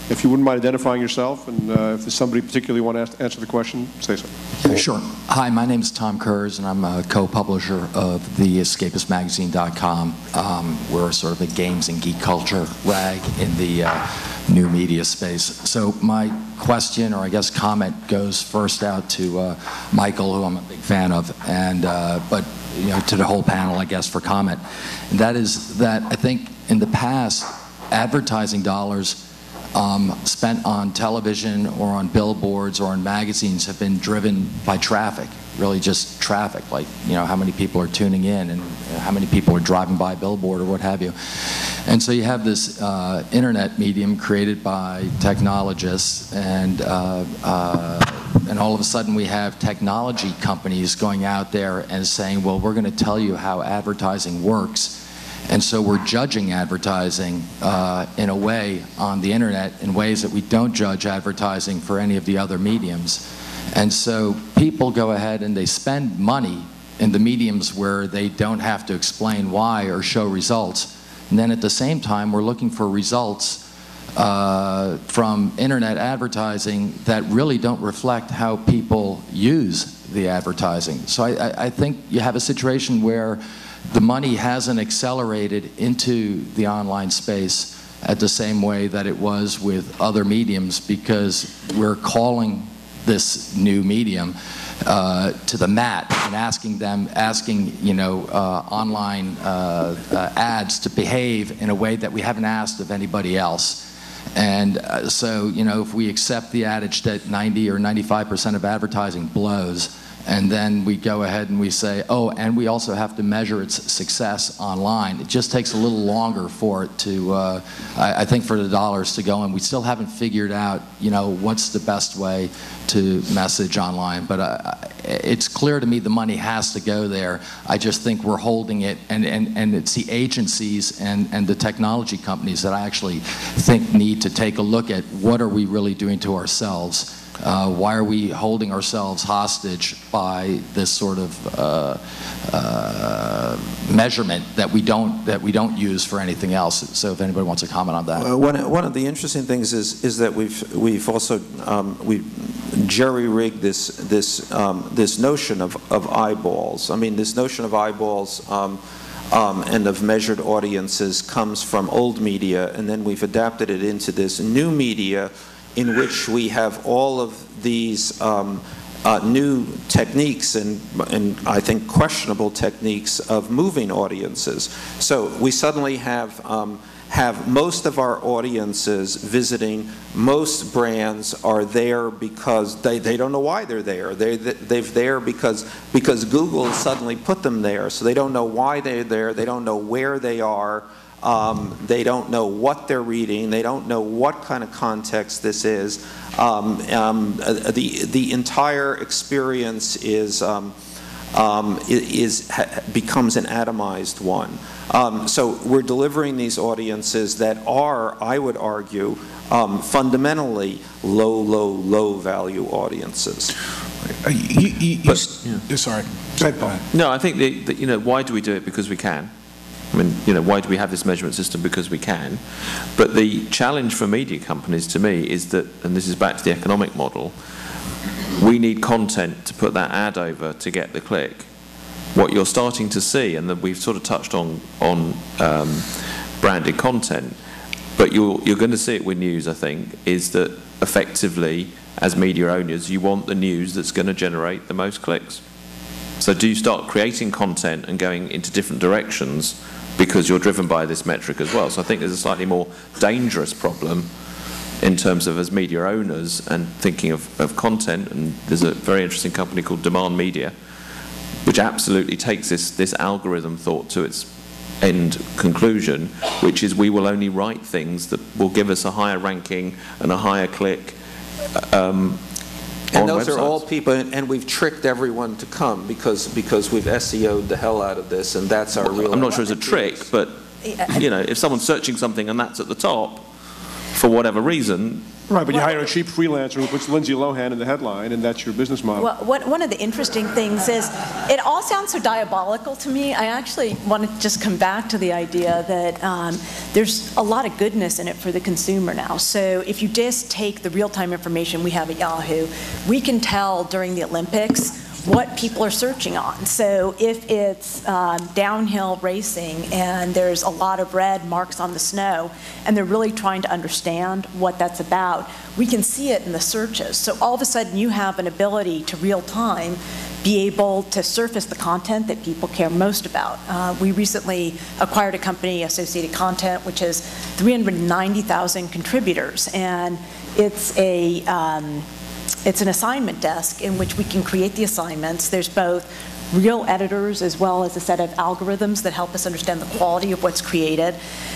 If you wouldn't mind identifying yourself, and uh, if there's somebody particularly want to ask- answer the question, say so. Yeah, sure. Hi, my name is Tom Kurz, and I'm a co-publisher of the escapistmagazine.com. Um, we're sort of a games and geek culture rag in the uh, new media space. So my question, or I guess comment, goes first out to uh, Michael, who I'm a big fan of, and uh, but you know to the whole panel, I guess, for comment. And that is that I think in the past, advertising dollars um, spent on television or on billboards or on magazines have been driven by traffic, really just traffic, like, you know, how many people are tuning in and how many people are driving by a billboard or what have you. And so you have this uh, internet medium created by technologists and uh, uh, and all of a sudden we have technology companies going out there and saying, well, we're going to tell you how advertising works and so we're judging advertising uh, in a way on the internet in ways that we don't judge advertising for any of the other mediums. And so people go ahead and they spend money in the mediums where they don't have to explain why or show results. And then at the same time, we're looking for results uh, from internet advertising that really don't reflect how people use the advertising. So I, I, I think you have a situation where the money hasn't accelerated into the online space at the same way that it was with other mediums because we're calling this new medium uh, to the mat and asking them, asking you know, uh, online uh, uh ads to behave in a way that we haven't asked of anybody else. And uh, so, you know, if we accept the adage that 90 or 95 percent of advertising blows, and then we go ahead and we say, oh, and we also have to measure its success online. It just takes a little longer for it to, uh, I, I, think, for the dollars to go in. We still haven't figured out, you know, what's the best way to message online. But uh, it's clear to me the money has to go there. I just think we're holding it, and, and, and it's the agencies and, and the technology companies that I actually think need to take a look at what are we really doing to ourselves uh, why are we holding ourselves hostage by this sort of uh, uh, measurement that we don't that we don't use for anything else? So, if anybody wants to comment on that, one one of the interesting things is is that we've we've also um, we jerry rigged this this um, this notion of of eyeballs. I mean, this notion of eyeballs. Um, um, and of measured audiences comes from old media, and then we've adapted it into this new media in which we have all of these um, uh, new techniques and, and I think questionable techniques of moving audiences. So we suddenly have um, have most of our audiences visiting. Most brands are there because they, they don't know why they're there. They, they're there because because Google suddenly put them there. So they don't know why they're there. They don't know where they are um, they don't know what they're reading. They don't know what kind of context this is. Um, um, uh, the, the entire experience is, um, um, is, ha- becomes an atomized one. Um, So we're delivering these audiences that are, I would argue, um, fundamentally low, low, low-value audiences. Uh, You, you, you s- uh, sorry. Go ahead, Paul. No, I think, the, the- you know, why do we do it? Because we can. I mean, you know, why do we have this measurement system? Because we can. But the challenge for media companies, to me, is that, and this is back to the economic model, we need content to put that ad over to get the click. What you're starting to see, and that we've sort of touched on, on um, branded content, but you're, you're going to see it with news, I think, is that effectively, as media owners, you want the news that's going to generate the most clicks. So do you start creating content and going into different directions because you're driven by this metric as well? So I think there's a slightly more dangerous problem in terms of as media owners and thinking of, of content. And there's a very interesting company called Demand Media, which absolutely takes this, this algorithm thought to its end conclusion, which is we will only write things that will give us a higher ranking and a higher click um, And on those are all people, and and we've tricked everyone to come because, because we've SEO'd the hell out of this, and that's our real. I'm not sure it's a trick, but, you know, if someone's searching something and that's at the top, for whatever reason, Right, but you hire a cheap freelancer who puts Lindsay Lohan in the headline, and that's your business model. Well, what, one of the interesting things is, it all sounds so diabolical to me. I actually want to just come back to the idea that um, there's a lot of goodness in it for the consumer now. So if you just take the real-time information we have at Yahoo, we can tell during the Olympics what people are searching on. So if it's um, downhill racing and there's a lot of red marks on the snow, and they're really trying to understand what that's about, we can see it in the searches. So all of a sudden, you have an ability to real time be able to surface the content that people care most about. Uh, we recently acquired a company, Associated Content, which has 390,000 contributors, and it's a um, it's an assignment desk in which we can create the assignments. There's both real editors as well as a set of algorithms that help us understand the quality of what's created.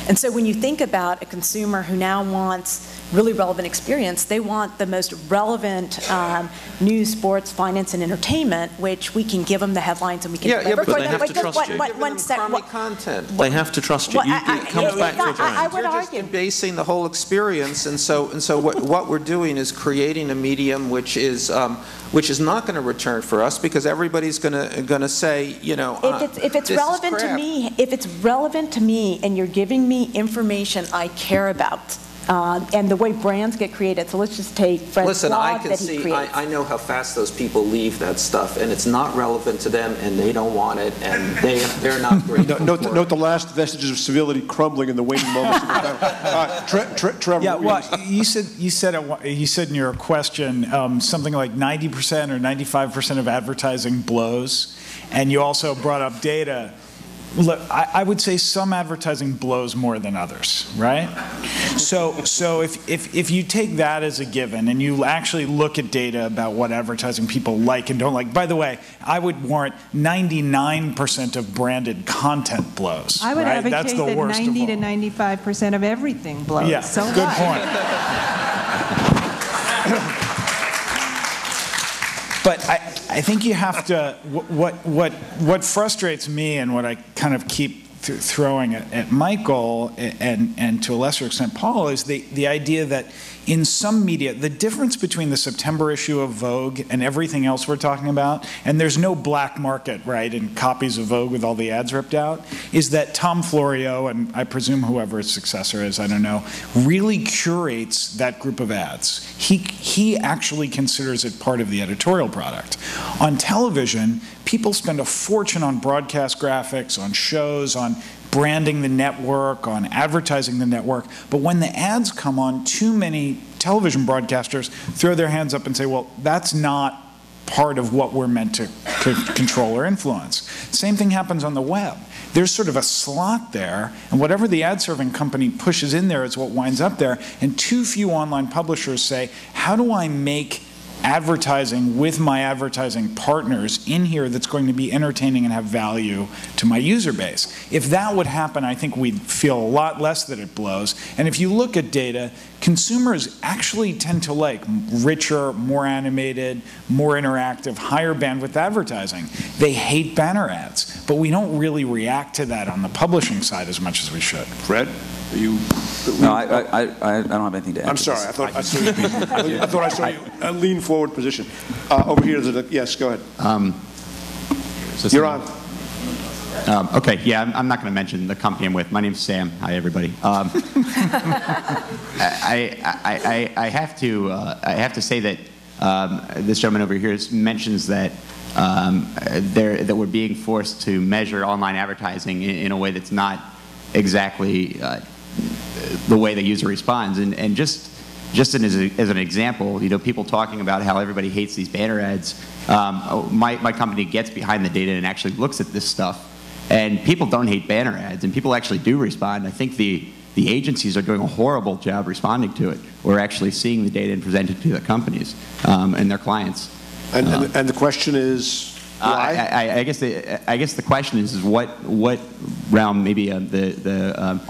And so when you think about a consumer who now wants really relevant experience, they want the most relevant um, news, sports, finance, and entertainment, which we can give them the headlines and we can Yeah, yeah, but they them. have to trust one- you. one- Giving one them sec- crummy content. they have to trust you. Well, You- I- It comes I- back to a I- I brand. would You're just argue. basing the whole experience, and so, and so what, what we're doing is creating a medium which is, um, which is not going to return for us, because everybody's going to, going to say, you know, uh, If it's, if it's this relevant to me, if it's relevant to me and you're giving me information I care about, um, and the way brands get created, so let's just take Fred's Listen, I can that he see. I, I know how fast those people leave that stuff, and it's not relevant to them, and they don't want it, and they, they're not No- Note, for note the last vestiges of civility crumbling in the waiting moments of the battle. Uh, Tre- Tre- Trevor. Yeah, what well, you gonna say? you said, you said, at you said in your question, um, something like 90% or 95% of advertising blows, and you also brought up data. Look, I, I would say some advertising blows more than others, right? So, so if, if, if you take that as a given and you actually look at data about what advertising people like and don't like, by the way, I would warrant 99% of branded content blows. I would right? advocate That's the that worst 90 to 95 percent of everything blows. Yeah, So good point. But I, I think you have to, what, what, what frustrates me and what I kind of keep th- throwing at, at Michael and, and to a lesser extent Paul is the, the idea that in some media, the difference between the September issue of Vogue and everything else we're talking about, and there's no black market, right, in copies of Vogue with all the ads ripped out, is that Tom Florio, and I presume whoever his successor is, I don't know, really curates that group of ads. He, he actually considers it part of the editorial product. On television, people spend a fortune on broadcast graphics, on shows, on branding the network, on advertising the network. But when the ads come on, too many television broadcasters throw their hands up and say, well, that's not part of what we're meant to, control or influence. Same thing happens on the web. There's sort of a slot there, and whatever the ad serving company pushes in there is what winds up there. And too few online publishers say, how do I make advertising with my advertising partners in here that's going to be entertaining and have value to my user base. If that would happen, I think we'd feel a lot less that it blows. And if you look at data, consumers actually tend to like richer, more animated, more interactive, higher bandwidth advertising. They hate banner ads, but we don't really react to that on the publishing side as much as we should. Fred, are you? No, I, I, I I don't have anything to add. I'm to sorry, this. I thought I saw you, I thought I saw you lean forward position. Uh, Over here, there's yes, go ahead. Um, You're on. Um, Okay, yeah, I'm- I'm not going to mention the company I'm with. My name's Sam. Hi, everybody. Um, I, I, I, I have to, uh, I have to say that um, this gentleman over here mentions that um, there, that we're being forced to measure online advertising in, in a way that's not exactly uh, the way the user responds. And, and just, just as, a, as an example, you know, people talking about how everybody hates these banner ads. Um, my, my company gets behind the data and actually looks at this stuff. And people don't hate banner ads, and people actually do respond. I think the, the agencies are doing a horrible job responding to it. We're actually seeing the data and presenting it to the companies um, and their clients. And, and- and the question is, Uh, why? I, I, I guess the I guess the question is, is what what realm maybe uh, the the um,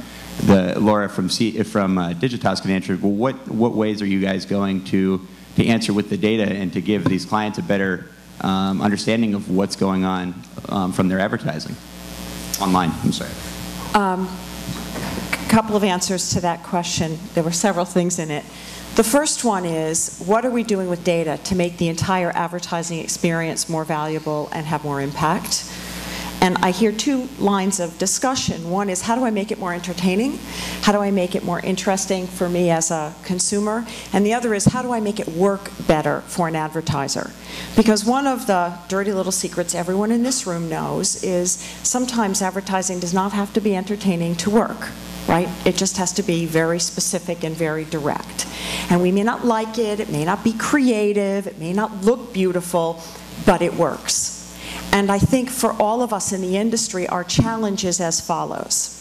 the Laura from C, from uh, Digitas can answer. Well, what what ways are you guys going to to answer with the data and to give these clients a better um, understanding of what's going on um, from their advertising online? I'm sorry. Um, couple of answers to that question. There were several things in it. The first one is, what are we doing with data to make the entire advertising experience more valuable and have more impact? And I hear two lines of discussion. One is, how do I make it more entertaining? How do I make it more interesting for me as a consumer? And the other is, how do I make it work better for an advertiser? Because one of the dirty little secrets everyone in this room knows is sometimes advertising does not have to be entertaining to work, right? It just has to be very specific and very direct. And we may not like it, it may not be creative, it may not look beautiful, but it works. And I think for all of us in the industry, our challenge is as follows.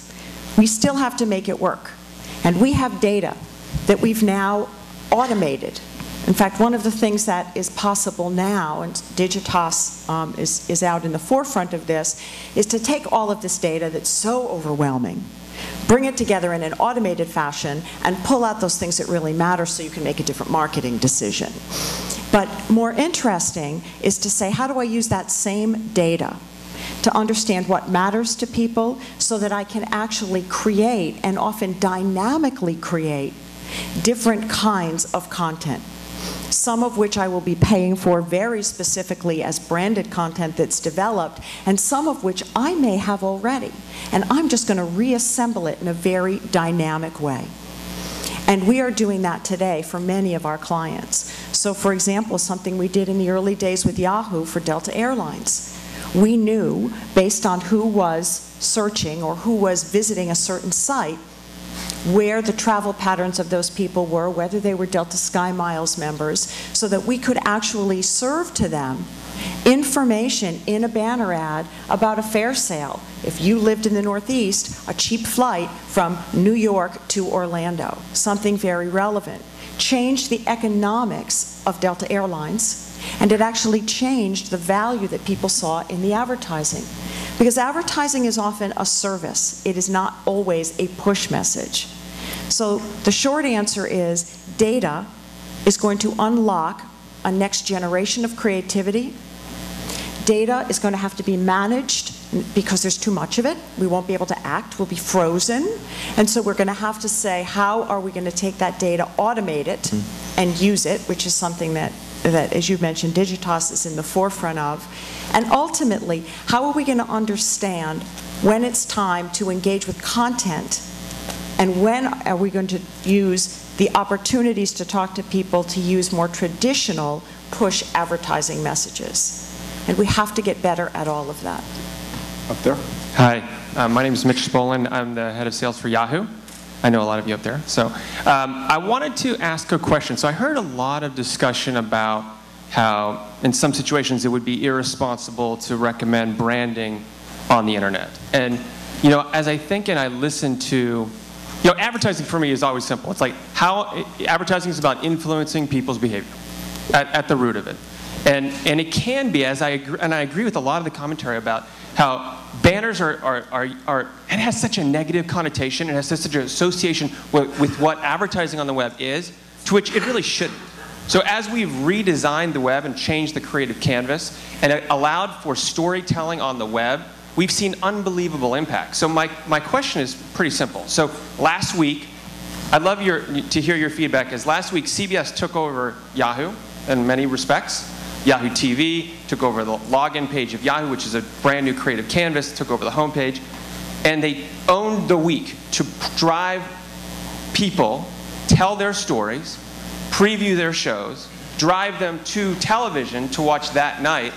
We still have to make it work. And we have data that we've now automated. In fact, one of the things that is possible now, and Digitas um, is, is out in the forefront of this, is to take all of this data that's so overwhelming, bring it together in an automated fashion, and pull out those things that really matter so you can make a different marketing decision. But more interesting is to say, how do I use that same data to understand what matters to people so that I can actually create and often dynamically create different kinds of content? Some of which I will be paying for very specifically as branded content that's developed, and some of which I may have already. And I'm just going to reassemble it in a very dynamic way. And we are doing that today for many of our clients. So for example, something we did in the early days with Yahoo for Delta Airlines. We knew, based on who was searching or who was visiting a certain site, where the travel patterns of those people were, whether they were Delta Sky Miles members, so that we could actually serve to them information in a banner ad about a fare sale. If you lived in the Northeast, a cheap flight from New York to Orlando, something very relevant. Changed the economics of Delta Airlines, and it actually changed the value that people saw in the advertising. Because advertising is often a service, it is not always a push message. So the short answer is data is going to unlock a next generation of creativity. Data is going to have to be managed because there's too much of it. We won't be able to act, we'll be frozen. And so we're going to have to say, how are we going to take that data, automate it, hmm. and use it, which is something that, that as you mentioned, Digitas is in the forefront of. And ultimately, how are we going to understand when it's time to engage with content and when are we going to use the opportunities to talk to people to use more traditional push advertising messages? And we have to get better at all of that. Up there. Hi, uh, my name is Mitch Spolin. I'm the head of sales for Yahoo. I know a lot of you up there. So um, I wanted to ask a question. So I heard a lot of discussion about how, in some situations, it would be irresponsible to recommend branding on the internet. And you know, as I think and I listen to you know, advertising for me is always simple. It's like how advertising is about influencing people's behavior. at, at the root of it. And, and it can be, as I agree, and I agree with a lot of the commentary about how banners are, are, are, are it has such a negative connotation, it has such an association with, with what advertising on the web is, to which it really shouldn't. So as we've redesigned the web and changed the creative canvas and allowed for storytelling on the web, we've seen unbelievable impact. So my, my question is pretty simple. So last week, I'd love your, to hear your feedback, as last week CBS took over Yahoo in many respects. Yahoo TV took over the login page of Yahoo, which is a brand new creative canvas, took over the homepage. And they owned the week to drive people tell their stories, preview their shows, drive them to television to watch that night.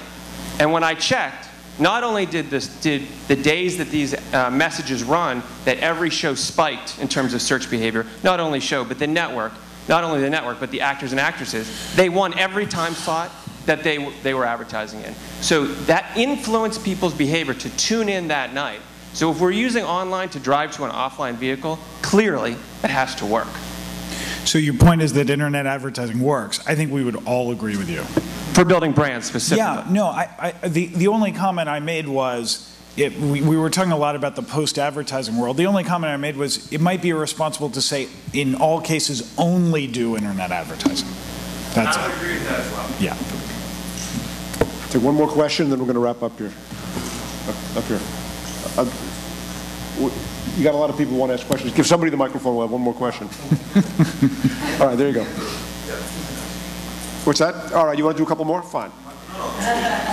And when I checked, not only did, this, did the days that these uh, messages run, that every show spiked in terms of search behavior, not only show, but the network, not only the network, but the actors and actresses, they won every time slot that they, they were advertising in. So that influenced people's behavior to tune in that night. So if we're using online to drive to an offline vehicle, clearly it has to work. So your point is that internet advertising works. I think we would all agree with you. For building brands specifically. Yeah, no, I, I, the, the only comment I made was, it, we, we were talking a lot about the post-advertising world. The only comment I made was, it might be irresponsible to say, in all cases, only do internet advertising. That's I it. agree with that as well. Yeah. Take one more question, then we're going to wrap up here. Up up here. Uh, You got a lot of people who want to ask questions. Give somebody the microphone, we'll have one more question. All right, there you go. What's that? All right, you want to do a couple more? Fine.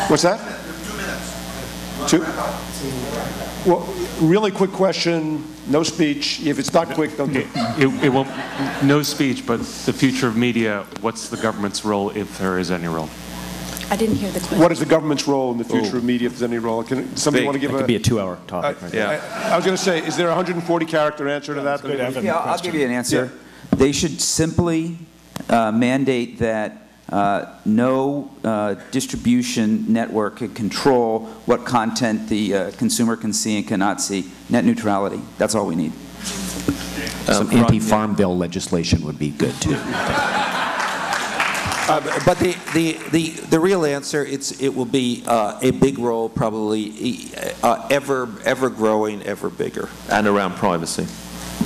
What's that? Two minutes. Well, really quick question, no speech. If it's not quick, don't do it. It, it won't, no speech, but the future of media, what's the government's role, if there is any role? I didn't hear the question. What is the government's role in the future of media, if there's any role? Can somebody Big. want to give That a... could be a two-hour topic, Uh, right I I was going to say, is there a 140-character answer to that? Yeah, I'll I'll give you an answer. They should simply uh, mandate that uh, no uh, distribution network can control what content the uh, consumer can see and cannot see. Net neutrality, that's all we need. Some anti-farm bill legislation would be good, too. Uh, But the, the, the, the real answer, it's, it will be uh, a big role, probably uh, ever, ever growing, ever bigger. And around privacy.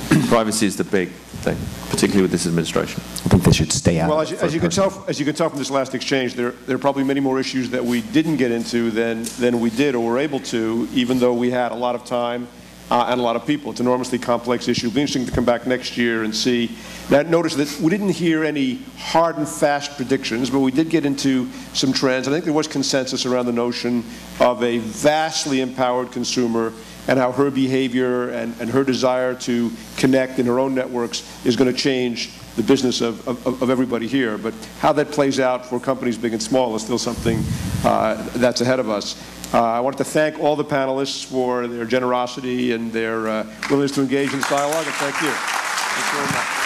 privacy is the big thing, particularly with this administration. I think they should stay out Well, as you, as you can tell, as you can tell from this last exchange, there, there are probably many more issues that we didn't get into than, than we did or were able to, even though we had a lot of time uh, and a lot of people. It's an enormously complex issue. It'll be interesting to come back next year and see. Now, notice that we didn't hear any hard and fast predictions, but we did get into some trends. I think there was consensus around the notion of a vastly empowered consumer and how her behavior and, and her desire to connect in her own networks is going to change the business of, of, of everybody here. But how that plays out for companies big and small is still something uh, that's ahead of us. Uh, I wanted to thank all the panelists for their generosity and their uh, willingness to engage in this dialogue, and thank you. Thank you very much.